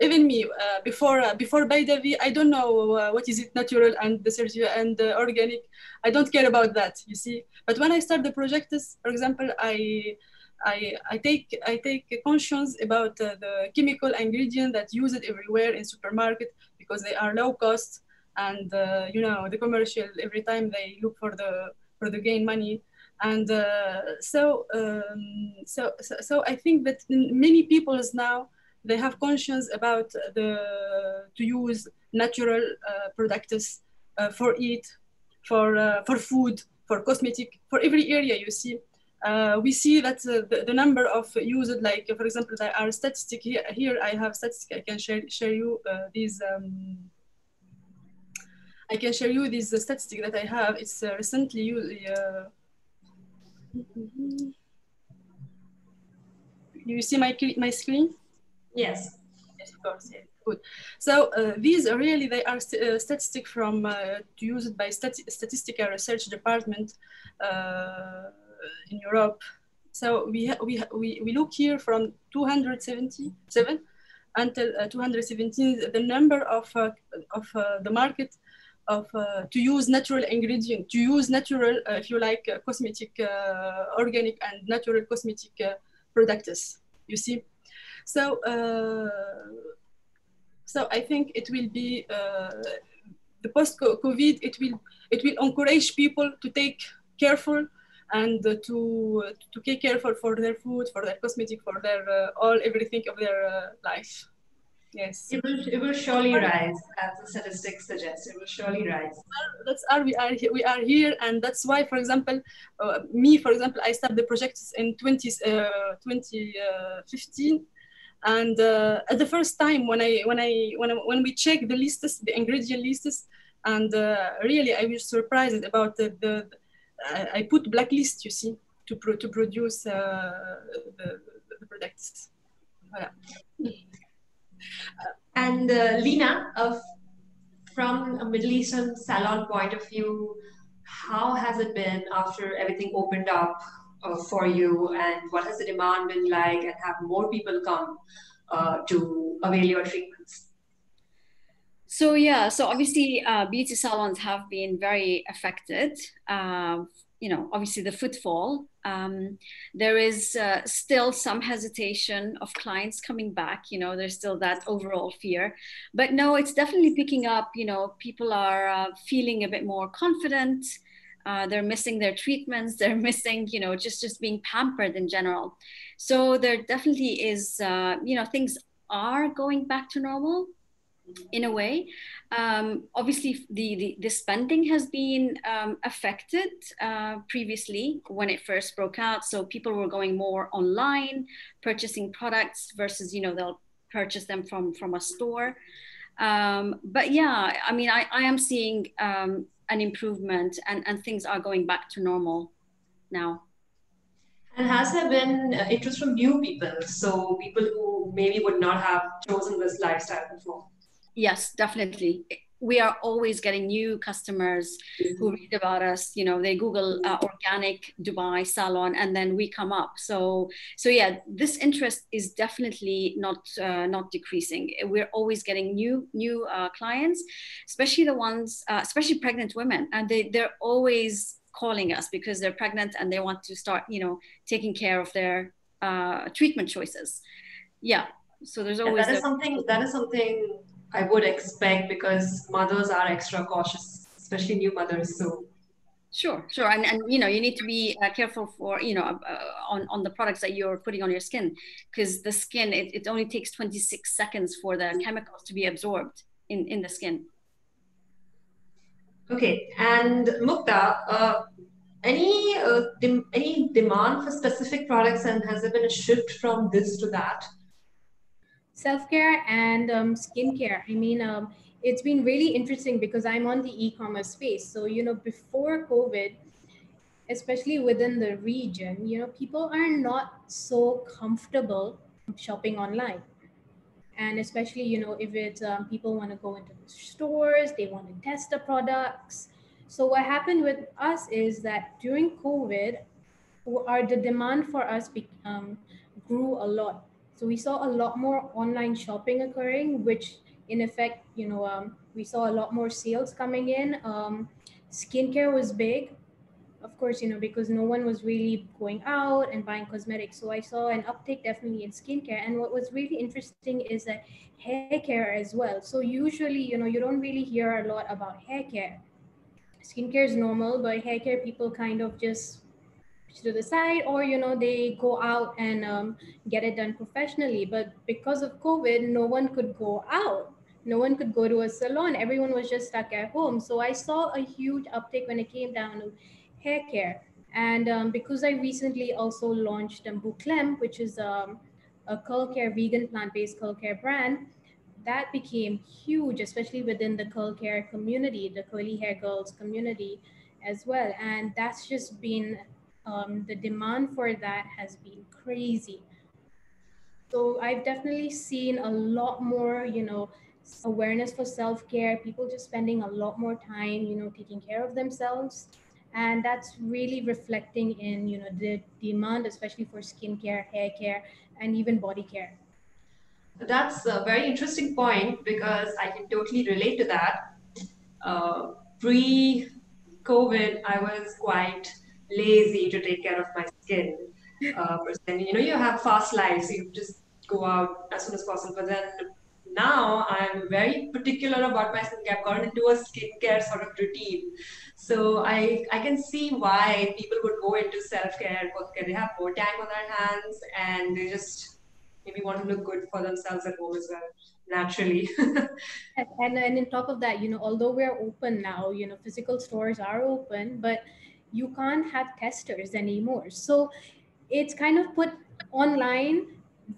even me uh, before uh, before Baidavi, I don't know uh, what is it natural and the and organic. I don't care about that, you see. But when I start the project, for example, I I, I take I take conscience about uh, the chemical ingredient that use it everywhere in supermarket because they are low cost and uh, you know the commercial every time they look for the for the gain money and so, um, so so so I think that many peoples now they have conscience about the to use natural uh, products uh, for eat, for uh, for food, for cosmetic, for every area you see. Uh, we see that uh, the, the, number of used, like for example, there are statistics here. Here I have statistics. I can share share you uh, these. Um, I can share you this statistic that I have. It's recently used. you see my my screen? Yes. Yes, of course. Yeah. Good. So uh, these are really they are st uh, statistics from uh, used by stati statistical research department uh, in Europe. So we we we we look here from 277 until uh, 217 the number of uh, of the market of to use natural ingredient to use natural if you like cosmetic organic and natural cosmetic products. You see So, uh, so I think it will be uh, the post-COVID. It will it will encourage people to take careful and to to take careful for their food, for their cosmetic, for their uh, all everything of their uh, life. Yes. It will, it will surely rise, as the statistics suggest. It will surely rise. That's our we are here, we are here, and that's why, for example, uh, me, for example, I started the project in 20, uh, 2015, and uh, at the first time when I when I when I, when we check the lists, the ingredient lists, and uh, really I was surprised about the, the I, I put blacklist, you see, to pro to produce uh, the, the products. Voilà. And uh, Lina, uh, from a Middle Eastern salon point of view, how has it been after everything opened up uh, for you, and what has the demand been like, and have more people come uh, to avail your treatments? So yeah, so obviously uh, beauty salons have been very affected. You know, obviously the footfall. Um, there is uh, still some hesitation of clients coming back. You know, there's still that overall fear, but no, it's definitely picking up. You know, people are uh, feeling a bit more confident. Uh, they're missing their treatments. They're missing, you know, just just being pampered in general. So there definitely is, uh, you know, things are going back to normal in a way. Um, obviously, the, the, the, spending has been um, affected uh, previously when it first broke out. So people were going more online, purchasing products versus, you know, they'll purchase them from, from a store. Um, but yeah, I mean, I, I am seeing um, an improvement and, and things are going back to normal now. And has there been uh, interest from new people? So people who maybe would not have chosen this lifestyle before? Yes, definitely. We are always getting new customers who mm-hmm. read about us. You know, they Google uh, organic Dubai salon, and then we come up. So, so yeah, this interest is definitely not uh, not decreasing. We're always getting new new uh, clients, especially the ones, uh, especially pregnant women, and they they're always calling us because they're pregnant and they want to start, you know, taking care of their uh, treatment choices. Yeah. So there's always yeah, that is something that is something I would expect because mothers are extra cautious, especially new mothers. So Sure, sure, and and you know you need to be uh, careful for you know uh, on on the products that you're putting on your skin because the skin it, it only takes 26 seconds for the chemicals to be absorbed in in the skin. Okay, and Mukta, uh, any uh, any demand for specific products, and has there been a shift from this to that? Self-care and um, skincare. I mean, um, it's been really interesting because I'm on the e-commerce space. So, you know, before COVID, especially within the region, you know, people are not so comfortable shopping online. And especially, you know, if it's um, people want to go into the stores, they want to test the products. So what happened with us is that during COVID, our the demand for us um, grew a lot so we saw a lot more online shopping occurring, which in effect, you know, um, we saw a lot more sales coming in. Um, skincare was big, of course, you know, because no one was really going out and buying cosmetics. So I saw an uptick definitely in skincare. And what was really interesting is that hair care as well. So usually, you know, you don't really hear a lot about hair care. Skincare is normal, but hair care people kind of just to the side or you know they go out and um, get it done professionally. But because of covid no one could go out. No one could go to a salon. Everyone was just stuck at home. So i saw a huge uptick when it came down to hair care. And um, because i recently also launched um, Boucleme, which is um, a curl care vegan plant-based curl care brand that became huge especially within the curl care community the curly hair girls community as well. And that's just been um, the demand for that has been crazy. So I've definitely seen a lot more, you know, awareness for self-care, people just spending a lot more time, you know, taking care of themselves. And that's really reflecting in, you know, the demand, especially for skincare, hair care, and even body care. That's a very interesting point because I can totally relate to that. Uh, Pre COVID, I was quite lazy to take care of my skin. Uh, person. You know, you have fast lives. You just go out as soon as possible. But then now I'm very particular about my skincare. I've gotten into a skincare sort of routine. So I, I can see why people would go into self-care because they have more time on their hands and they just maybe want to look good for themselves at home as well naturally and, and and on top of that you know although we're open now you know physical stores are open but you can't have testers anymore. So it's kind of put online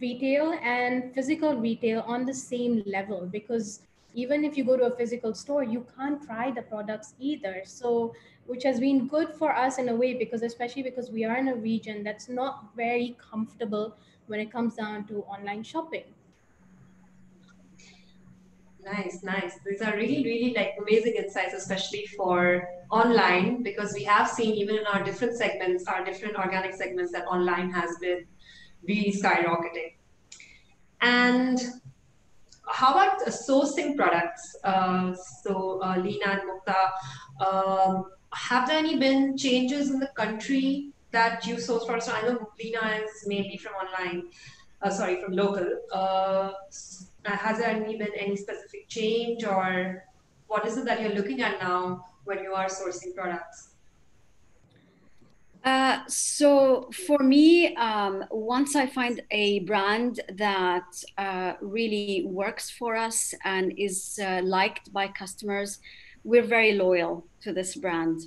retail and physical retail on the same level because even if you go to a physical store you can't try the products either. So which has been good for us in a way because especially because we are in a region that's not very comfortable when it comes down to online shopping Nice, nice. These are really, really like amazing insights, especially for online, because we have seen even in our different segments, our different organic segments, that online has been really skyrocketing. And how about uh, sourcing products? Uh, so, uh, Lina and Mukta, um, have there any been changes in the country that you source products? I know Lina is mainly from online, uh, sorry, from local. Uh, has there been any specific change or what is it that you're looking at now when you are sourcing products? Uh, so for me, um, once I find a brand that uh, really works for us and is uh, liked by customers, we're very loyal to this brand.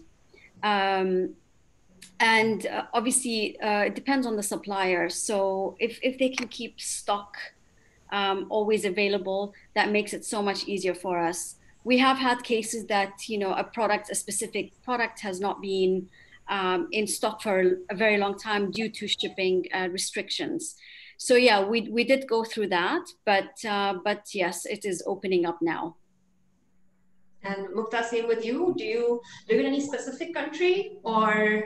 Um, and uh, obviously, uh, it depends on the supplier. So if, if they can keep stock um, always available, that makes it so much easier for us. We have had cases that you know a product, a specific product, has not been um, in stock for a very long time due to shipping uh, restrictions. So yeah, we we did go through that, but uh, but yes, it is opening up now. And Mukta, same with you. Do you live in any specific country, or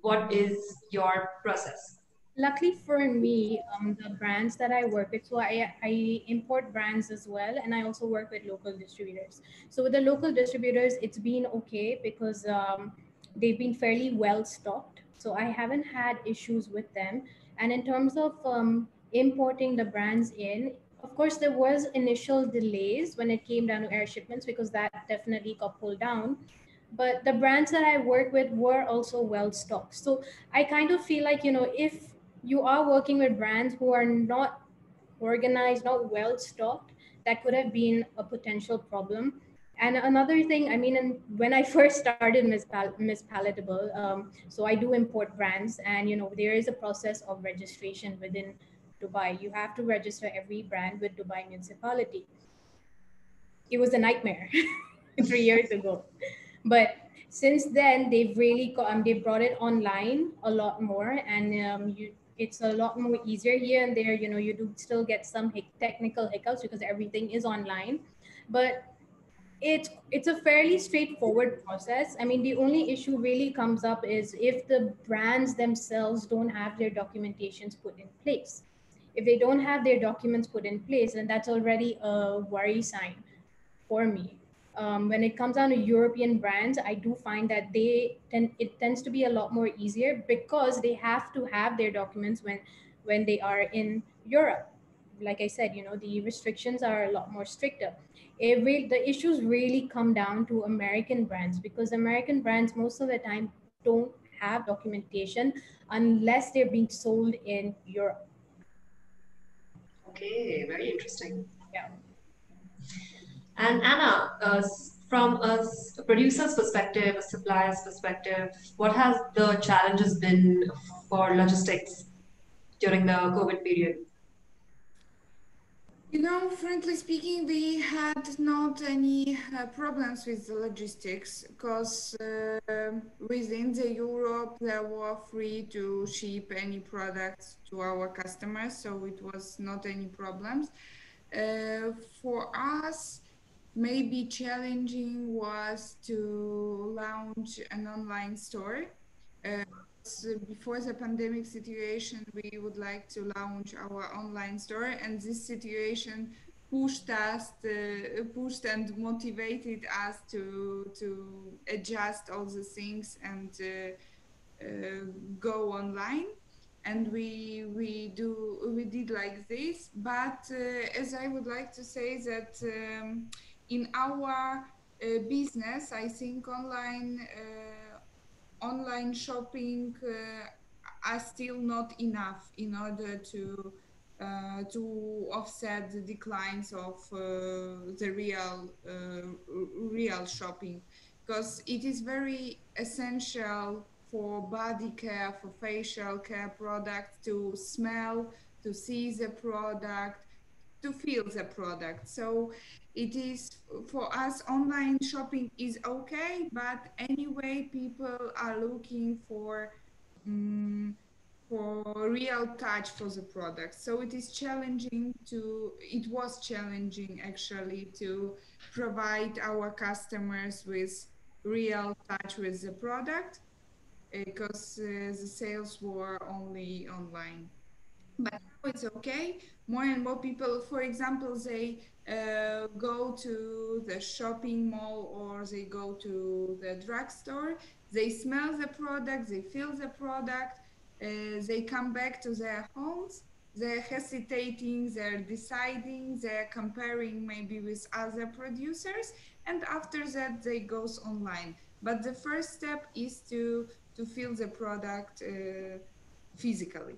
what is your process? Luckily for me, um, the brands that I work with, so I, I import brands as well, and I also work with local distributors. So with the local distributors, it's been okay because um, they've been fairly well stocked. So I haven't had issues with them. And in terms of um, importing the brands in, of course, there was initial delays when it came down to air shipments because that definitely got pulled down but the brands that I work with were also well stocked. So I kind of feel like, you know, if you are working with brands who are not organized, not well stocked, that could have been a potential problem. And another thing, I mean, when I first started Miss, Pal- Miss Palatable, um, so I do import brands, and you know there is a process of registration within Dubai. You have to register every brand with Dubai municipality. It was a nightmare three years ago, but since then they've really got, um, they brought it online a lot more, and um, you it's a lot more easier here and there you know you do still get some technical hiccups because everything is online. But it's it's a fairly straightforward process. I mean the only issue really comes up is if the brands themselves don't have their documentations put in place. If they don't have their documents put in place then that's already a worry sign for me um, when it comes down to European brands, I do find that they tend it tends to be a lot more easier because they have to have their documents when when they are in Europe. Like I said, you know the restrictions are a lot more stricter. It really, the issues really come down to American brands because American brands most of the time don't have documentation unless they're being sold in Europe. Okay, very interesting. Yeah. And Anna, uh, from a producer's perspective, a supplier's perspective, what has the challenges been for logistics during the COVID period? You know, frankly speaking, we had not any uh, problems with the logistics because uh, within the Europe they were free to ship any products to our customers, so it was not any problems. Uh, for us, maybe challenging was to launch an online store. Uh, before the pandemic situation, we would like to launch our online store, and this situation pushed us, to, pushed and motivated us to to adjust all the things and uh, uh, go online. and we we do we did like this but uh, as i would like to say that um, in our uh, business i think online uh, online shopping uh, are still not enough in order to uh, to offset the declines of the real real shopping because it is very essential for body care, for facial care products, to smell, to see the product, to feel the product. So it is for us online shopping is okay, but anyway, people are looking for um, for real touch for the product. So it is challenging to it was challenging actually to provide our customers with real touch with the product because uh, the sales were only online. But now it's okay. More and more people, for example, they uh, go to the shopping mall or they go to the drugstore. They smell the product, they feel the product, uh, they come back to their homes. They're hesitating, they're deciding, they're comparing maybe with other producers, and after that they goes online. But the first step is to to feel the product uh, physically.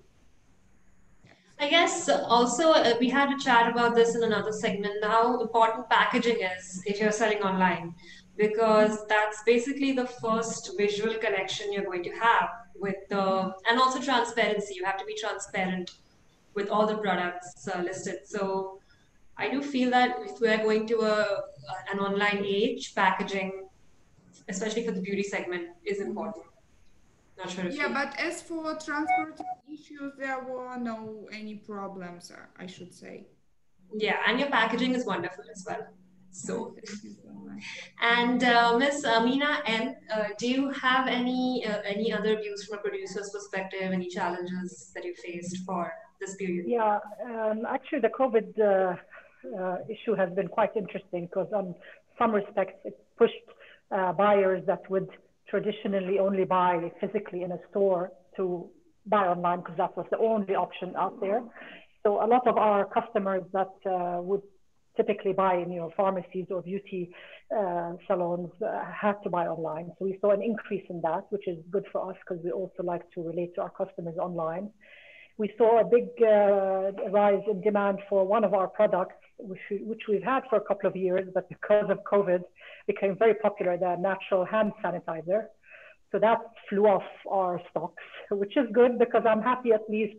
I guess also uh, we had a chat about this in another segment. How important packaging is if you're selling online, because that's basically the first visual connection you're going to have with the, and also transparency. You have to be transparent with all the products uh, listed. So I do feel that if we're going to a an online age, packaging, especially for the beauty segment, is important. Not sure yeah, but as for transport issues, there were no any problems, uh, I should say. Yeah, and your packaging is wonderful as well. So, and uh, Miss Amina M, uh, do you have any uh, any other views from a producer's perspective? Any challenges that you faced for this period? Yeah, um, actually, the COVID uh, uh, issue has been quite interesting because, on some respects, it pushed uh, buyers that would traditionally only buy physically in a store to buy online because that was the only option out there. So a lot of our customers that uh, would typically buy in your know pharmacies or beauty uh, salons uh, had to buy online. So we saw an increase in that, which is good for us because we also like to relate to our customers online. We saw a big uh, rise in demand for one of our products, which, we, which we've had for a couple of years, but because of COVID, became very popular, the natural hand sanitizer. So that flew off our stocks, which is good because I'm happy at least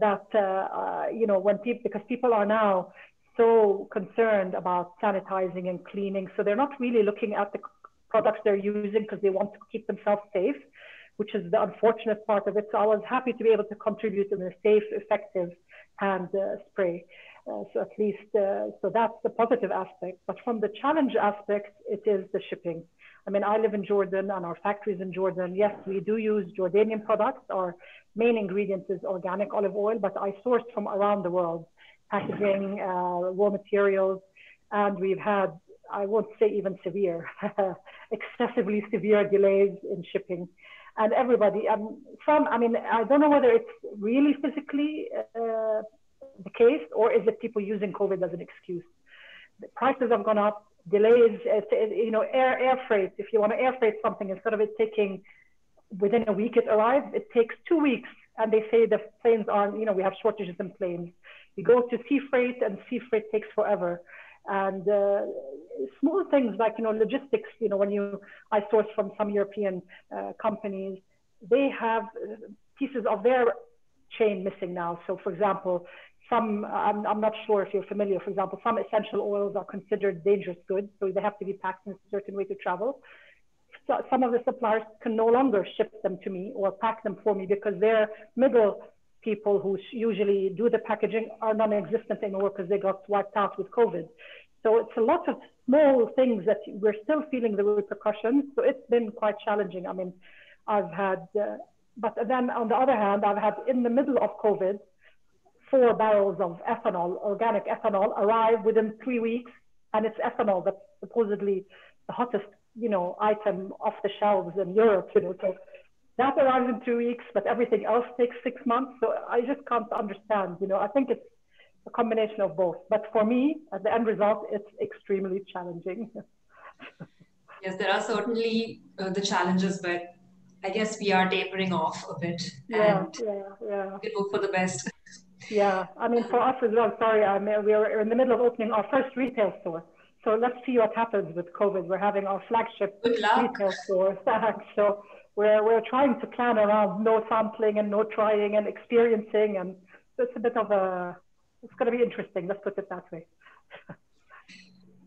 that, uh, uh, you know, when people, because people are now so concerned about sanitizing and cleaning. So they're not really looking at the products they're using because they want to keep themselves safe, which is the unfortunate part of it. So I was happy to be able to contribute in a safe, effective hand uh, spray. Uh, so at least, uh, so that's the positive aspect. But from the challenge aspect, it is the shipping. I mean, I live in Jordan and our factories in Jordan. Yes, we do use Jordanian products. Our main ingredient is organic olive oil, but I source from around the world, packaging, uh, raw materials, and we've had, I won't say even severe, excessively severe delays in shipping. And everybody, um, from, I mean, I don't know whether it's really physically uh, the case, or is it people using COVID as an excuse? The prices have gone up, delays, uh, you know, air, air freight. If you want to air freight something, instead of it taking within a week it arrives, it takes two weeks. And they say the planes aren't, you know, we have shortages in planes. You go to sea freight and sea freight takes forever. And uh, small things like, you know, logistics, you know, when you, I source from some European uh, companies, they have uh, pieces of their chain missing now. So for example, some, I'm, I'm not sure if you're familiar, for example, some essential oils are considered dangerous goods, so they have to be packed in a certain way to travel. So some of the suppliers can no longer ship them to me or pack them for me because their middle people who usually do the packaging are non-existent anymore because they got wiped out with COVID. So it's a lot of small things that we're still feeling the repercussions. So it's been quite challenging. I mean, I've had, uh, but then on the other hand, I've had in the middle of COVID, four barrels of ethanol, organic ethanol, arrive within three weeks, and it's ethanol that's supposedly the hottest, you know, item off the shelves in Europe. You know, so that arrives in two weeks, but everything else takes six months. So I just can't understand. You know, I think it's a combination of both. But for me, at the end result, it's extremely challenging. yes, there are certainly uh, the challenges, but I guess we are tapering off a bit. Yeah, and yeah, yeah. We hope for the best. Yeah, I mean, for us as well, sorry, I mean, we're in the middle of opening our first retail store. So let's see what happens with COVID. We're having our flagship retail store. so we're, we're trying to plan around no sampling and no trying and experiencing. And it's a bit of a, it's going to be interesting. Let's put it that way.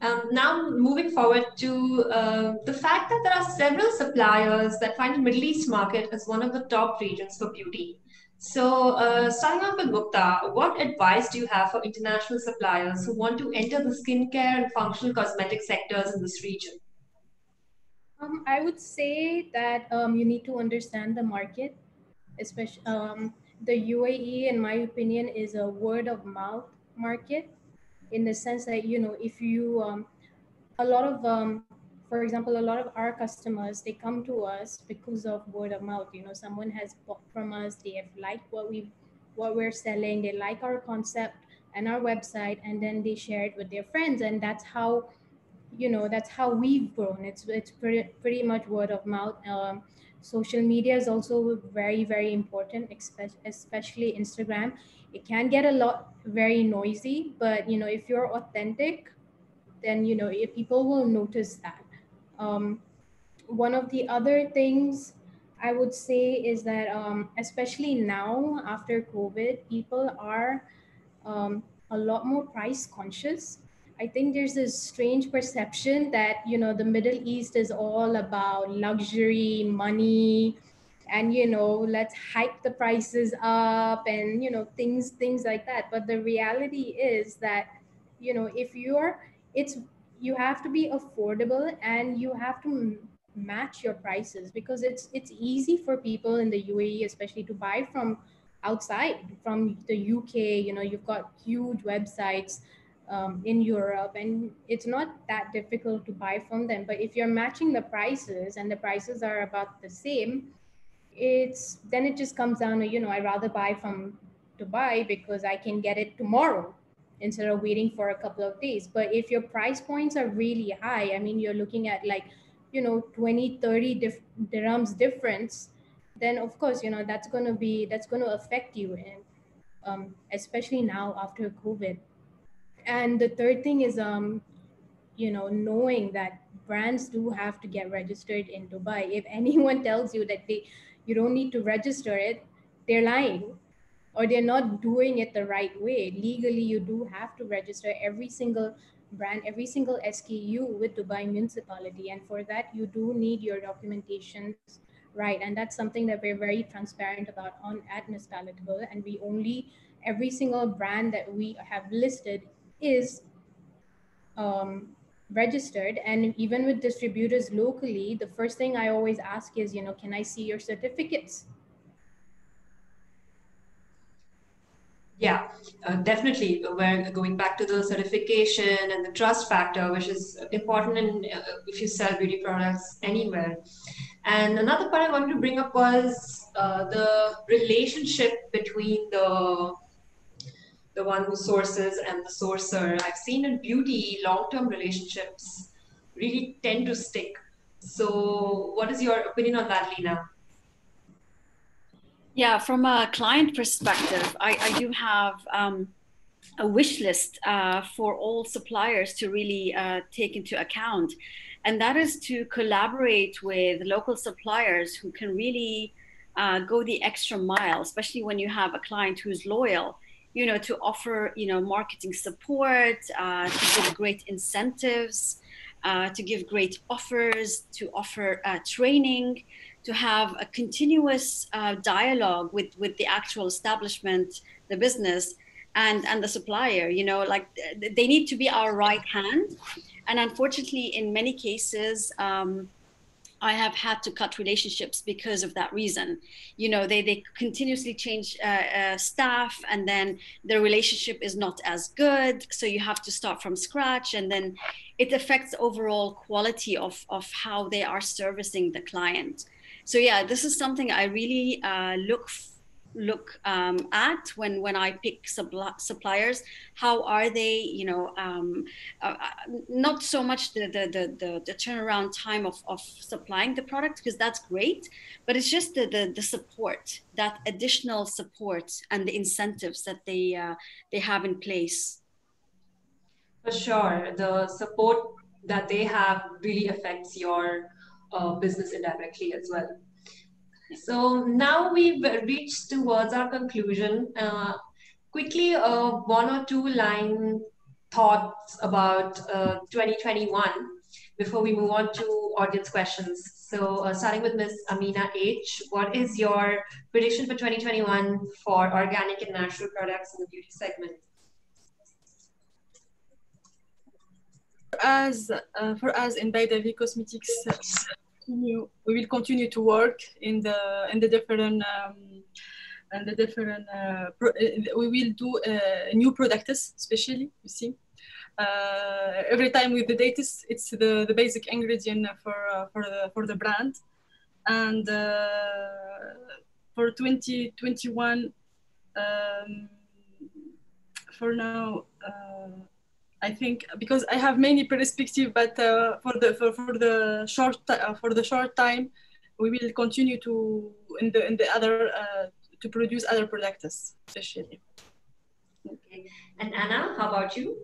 Um, now, moving forward to uh, the fact that there are several suppliers that find the Middle East market as one of the top regions for beauty. So, uh, starting off with Mukta, what advice do you have for international suppliers who want to enter the skincare and functional cosmetic sectors in this region? Um, I would say that um, you need to understand the market, especially um, the UAE, in my opinion, is a word of mouth market in the sense that, you know, if you, um, a lot of um, for example, a lot of our customers, they come to us because of word of mouth. You know, someone has bought from us, they have liked what we what we're selling, they like our concept and our website, and then they share it with their friends. And that's how, you know, that's how we've grown. It's it's pretty pretty much word of mouth. Um, social media is also very, very important, especially Instagram. It can get a lot very noisy, but you know, if you're authentic, then you know, people will notice that um, one of the other things I would say is that, um, especially now after COVID, people are um, a lot more price conscious. I think there's this strange perception that you know the Middle East is all about luxury, money, and you know let's hike the prices up and you know things things like that. But the reality is that you know if you're it's you have to be affordable and you have to match your prices because it's it's easy for people in the UAE especially to buy from outside from the UK you know you've got huge websites um, in Europe and it's not that difficult to buy from them. But if you're matching the prices and the prices are about the same it's then it just comes down to you know I rather buy from Dubai because I can get it tomorrow instead of waiting for a couple of days. But if your price points are really high i mean you're looking at like you know 20 30 dif- dirhams difference then of course you know that's going to be that's going to affect you and um, especially now after covid. And the third thing is um you know knowing that brands do have to get registered in dubai. If anyone tells you that they you don't need to register it they're lying or they're not doing it the right way. Legally, you do have to register every single brand, every single SKU with Dubai municipality. And for that, you do need your documentation right. And that's something that we're very transparent about on at Miss Palatable. And we only, every single brand that we have listed is um, registered. And even with distributors locally, the first thing I always ask is, you know, can I see your certificates? Yeah, uh, definitely. We're going back to the certification and the trust factor, which is important in, uh, if you sell beauty products anywhere. And another part I wanted to bring up was uh, the relationship between the the one who sources and the sourcer. I've seen in beauty, long-term relationships really tend to stick. So, what is your opinion on that, Lina? Yeah, from a client perspective, I, I do have um, a wish list uh, for all suppliers to really uh, take into account. And that is to collaborate with local suppliers who can really uh, go the extra mile, especially when you have a client who's loyal, you know, to offer, you know, marketing support, uh, to give great incentives, uh, to give great offers, to offer uh, training to have a continuous uh, dialogue with with the actual establishment, the business, and and the supplier. You know, like they need to be our right hand, and unfortunately, in many cases. Um, I have had to cut relationships because of that reason. You know, they, they continuously change uh, uh, staff and then the relationship is not as good. So you have to start from scratch and then it affects overall quality of, of how they are servicing the client so yeah, this is something I really uh, look look um, at when when I pick suppliers. How are they? You know, um, uh, uh, not so much the, the the, the turnaround time of of supplying the product because that's great, but it's just the, the the support, that additional support and the incentives that they uh, they have in place. For sure, the support that they have really affects your uh, business indirectly as well. So now we've reached towards our conclusion. Uh, quickly, uh, one or two line thoughts about uh, 2021 before we move on to audience questions. So uh, starting with Ms. Amina H, what is your prediction for 2021 for organic and natural products in the beauty segment? As uh, for us in Baidavi Cosmetics, we will continue to work in the in the different um, and the different uh, uh, we will do uh, new products especially you see. Uh, every time with the data it's the, the basic ingredient for uh, for the for the brand. And for 2021 um, for now I think because I have many perspective, but uh, for the for, for the short uh, for the short time, we will continue to in the in the other uh, to produce other products, especially. Okay, and Anna, how about you?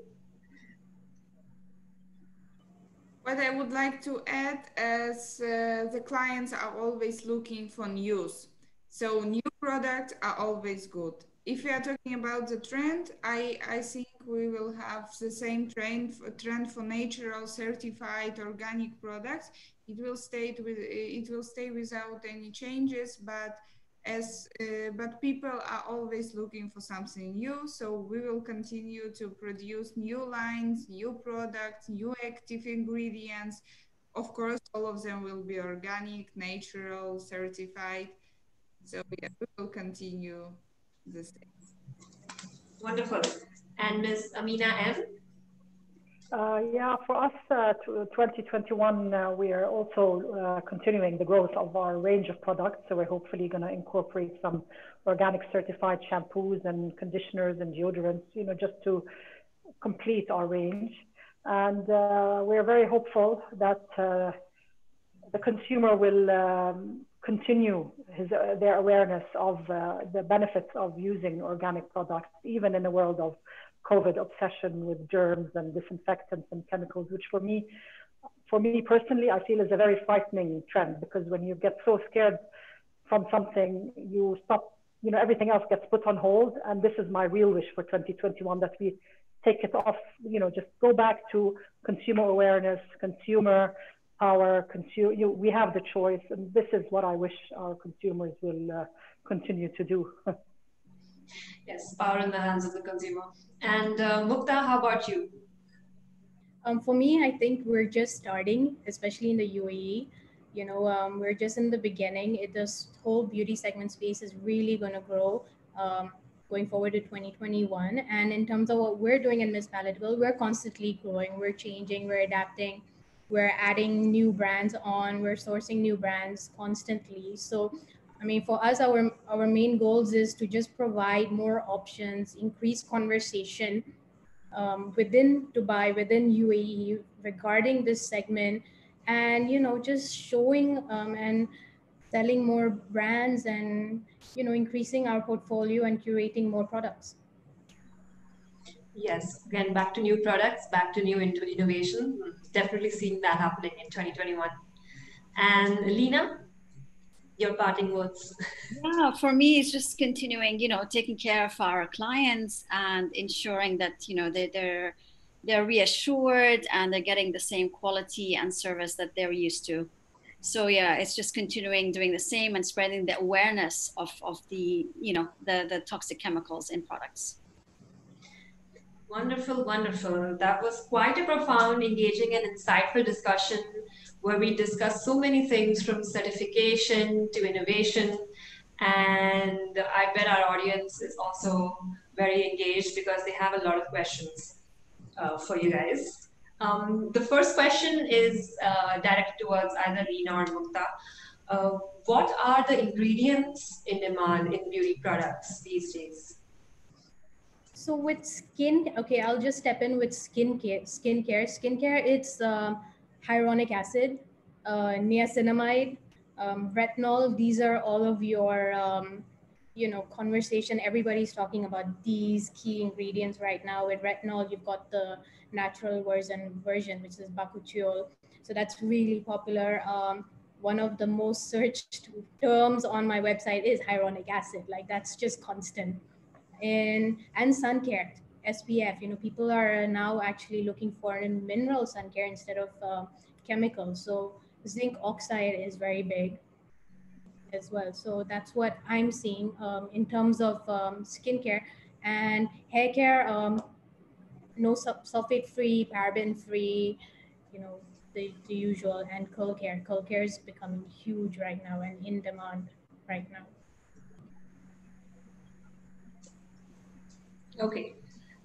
What I would like to add is uh, the clients are always looking for news. So new products are always good if we are talking about the trend, I, I think we will have the same trend for, trend for natural certified organic products. It will stay with it will stay without any changes, but as uh, but people are always looking for something new, so we will continue to produce new lines, new products, new active ingredients. Of course, all of them will be organic, natural, certified. So yeah, we will continue the same Wonderful. And Ms. Amina M? Uh, yeah, for us, uh, 2021, uh, we are also uh, continuing the growth of our range of products. So we're hopefully going to incorporate some organic certified shampoos and conditioners and deodorants, you know, just to complete our range. And uh, we're very hopeful that uh, the consumer will um, continue his, their awareness of the benefits of using organic products, even in a world of COVID obsession with germs and disinfectants and chemicals, which for me, for me personally, I feel is a very frightening trend because when you get so scared from something, you stop, you know, everything else gets put on hold. And this is my real wish for 2021 that we take it off, you know, just go back to consumer awareness, consumer power, consumer, you, we have the choice, and this is what I wish our consumers will uh, continue to do. yes, power in the hands of the consumer. And uh, Mukta, how about you? Um, for me, I think we're just starting, especially in the UAE. You know, um, we're just in the beginning. It, this whole beauty segment space is really going to grow um, going forward to 2021. And in terms of what we're doing in Miss Palatable, we're constantly growing, we're changing, we're adapting we're adding new brands on we're sourcing new brands constantly so i mean for us our our main goals is to just provide more options increase conversation um, within dubai within uae regarding this segment and you know just showing um, and selling more brands and you know increasing our portfolio and curating more products Yes, again, back to new products, back to new into innovation. Definitely seeing that happening in 2021. And Lina, your parting words. Yeah, for me, it's just continuing, you know, taking care of our clients and ensuring that, you know, they, they're they're reassured and they're getting the same quality and service that they're used to. So yeah, it's just continuing doing the same and spreading the awareness of, of the, you know, the, the toxic chemicals in products. Wonderful, wonderful. That was quite a profound, engaging, and insightful discussion where we discuss so many things from certification to innovation. And I bet our audience is also very engaged because they have a lot of questions uh, for you guys. Um, the first question is uh, directed towards either Lina or Mukta. Uh, what are the ingredients in demand in beauty products these days? So with skin, okay, I'll just step in with skincare. Skincare, skincare, it's um, hyaluronic acid, uh, niacinamide, um, retinol. These are all of your, um, you know, conversation. Everybody's talking about these key ingredients right now. With retinol, you've got the natural version, version which is bakuchiol. So that's really popular. Um, one of the most searched terms on my website is hyaluronic acid. Like that's just constant. And and sun care, SPF. You know, people are now actually looking for mineral sun care instead of uh, chemicals. So zinc oxide is very big as well. So that's what I'm seeing um, in terms of um, skincare and hair care. Um, no sulfate free, paraben free, you know, the, the usual and curl care. Curl care is becoming huge right now and in demand right now. Okay.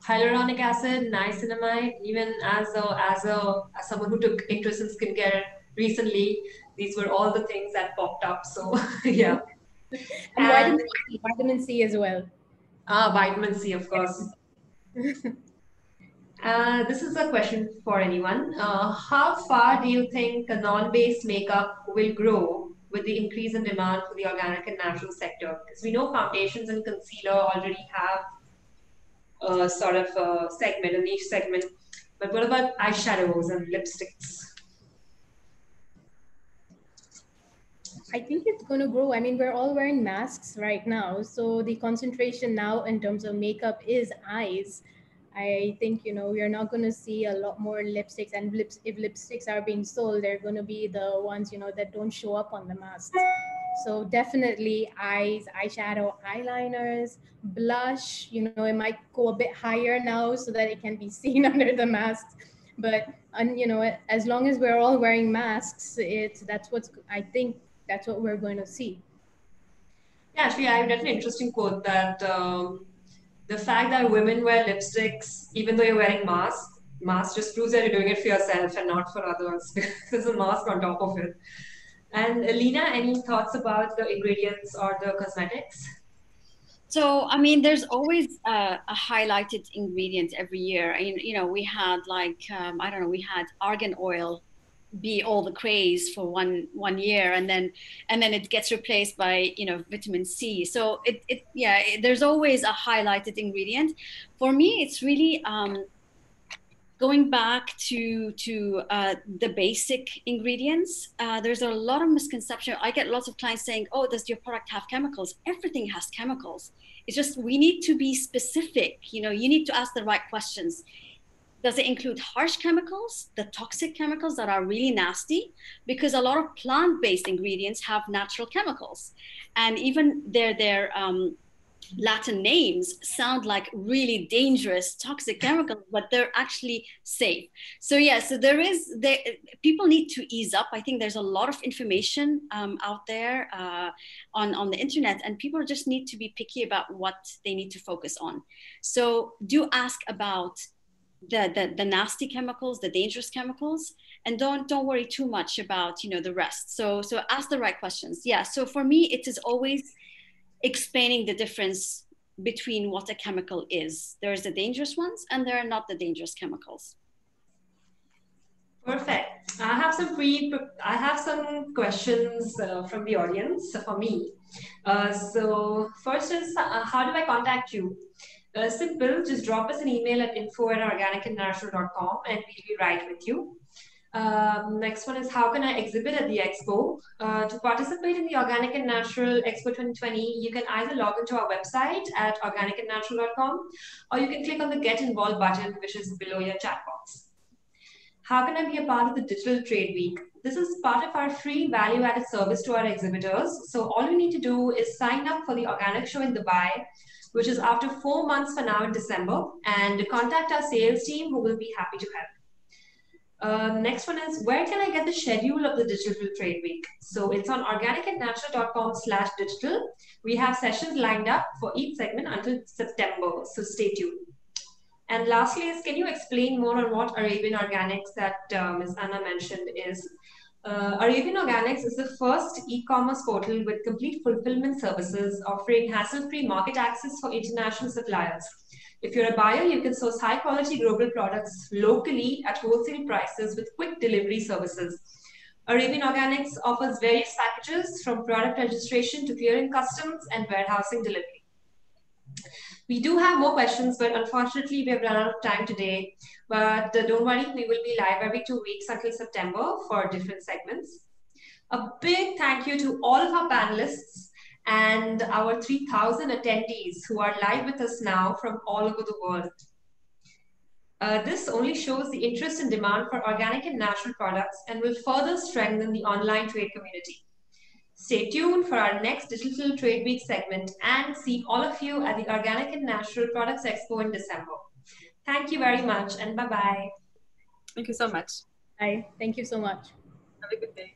Hyaluronic acid, niacinamide, even as a, as a as someone who took interest in skincare recently, these were all the things that popped up. So yeah. and, and vitamin, C, vitamin C as well. Ah, vitamin C, of course. Uh, this is a question for anyone. Uh, how far do you think a non-based makeup will grow with the increase in demand for the organic and natural sector? Because we know foundations and concealer already have a sort of a segment, a niche segment. But what about eyeshadows and lipsticks? I think it's going to grow. I mean, we're all wearing masks right now. So the concentration now in terms of makeup is eyes. I think you know we are not going to see a lot more lipsticks, and lips if lipsticks are being sold, they're going to be the ones you know that don't show up on the masks. So definitely eyes, eyeshadow, eyeliners, blush. You know, it might go a bit higher now so that it can be seen under the mask. But and you know, as long as we're all wearing masks, it's that's what's I think that's what we're going to see. Yeah, actually, I read an interesting quote that. Um, the fact that women wear lipsticks, even though you're wearing mask, mask just proves that you're doing it for yourself and not for others because there's a mask on top of it. And Lina, any thoughts about the ingredients or the cosmetics? So, I mean, there's always a highlighted ingredient every year. Mean, you know, we had like, um, I don't know, we had argan oil be all the craze for one one year and then and then it gets replaced by you know vitamin c so it, it yeah it, there's always a highlighted ingredient for me it's really um, going back to to uh, the basic ingredients uh, there's a lot of misconception. I get lots of clients saying oh does your product have chemicals? Everything has chemicals. It's just we need to be specific. You know you need to ask the right questions. Does it include harsh chemicals, the toxic chemicals that are really nasty? Because a lot of plant-based ingredients have natural chemicals, and even their their um, Latin names sound like really dangerous, toxic chemicals, but they're actually safe. So yeah, so there is there, people need to ease up. I think there's a lot of information um, out there uh, on on the internet, and people just need to be picky about what they need to focus on. So do ask about the, the, the nasty chemicals, the dangerous chemicals, and don't don't worry too much about you know the rest. So so ask the right questions. Yeah. So for me, it is always explaining the difference between what a chemical is. There's the dangerous ones, and there are not the dangerous chemicals. Perfect. I have some pre. I have some questions uh, from the audience for me. Uh, so first is, uh, how do I contact you? Uh, simple, just drop us an email at info at organicandnatural.com and we'll be right with you. Um, next one is how can I exhibit at the expo? Uh, to participate in the Organic and Natural Expo 2020, you can either log into our website at organicandnatural.com or you can click on the Get Involved button, which is below your chat box. How can I be a part of the Digital Trade Week? This is part of our free value added service to our exhibitors. So all you need to do is sign up for the Organic Show in Dubai which is after four months for now in December, and contact our sales team who will be happy to help. Uh, next one is where can I get the schedule of the Digital Trade Week? So it's on organicandnatural.com slash digital. We have sessions lined up for each segment until September, so stay tuned. And lastly is, can you explain more on what Arabian Organics that uh, Ms. Anna mentioned is? Uh, Arabian Organics is the first e-commerce portal with complete fulfillment services offering hassle-free market access for international suppliers. If you're a buyer, you can source high-quality global products locally at wholesale prices with quick delivery services. Arabian Organics offers various packages from product registration to clearing customs and warehousing delivery. We do have more questions, but unfortunately, we have run out of time today. But uh, don't worry, we will be live every two weeks until September for different segments. A big thank you to all of our panelists and our 3,000 attendees who are live with us now from all over the world. Uh, this only shows the interest and demand for organic and natural products and will further strengthen the online trade community. Stay tuned for our next Digital Trade Week segment and see all of you at the Organic and Natural Products Expo in December. Thank you very much and bye-bye. Thank you so much. Bye. Thank you so much. Have a good day.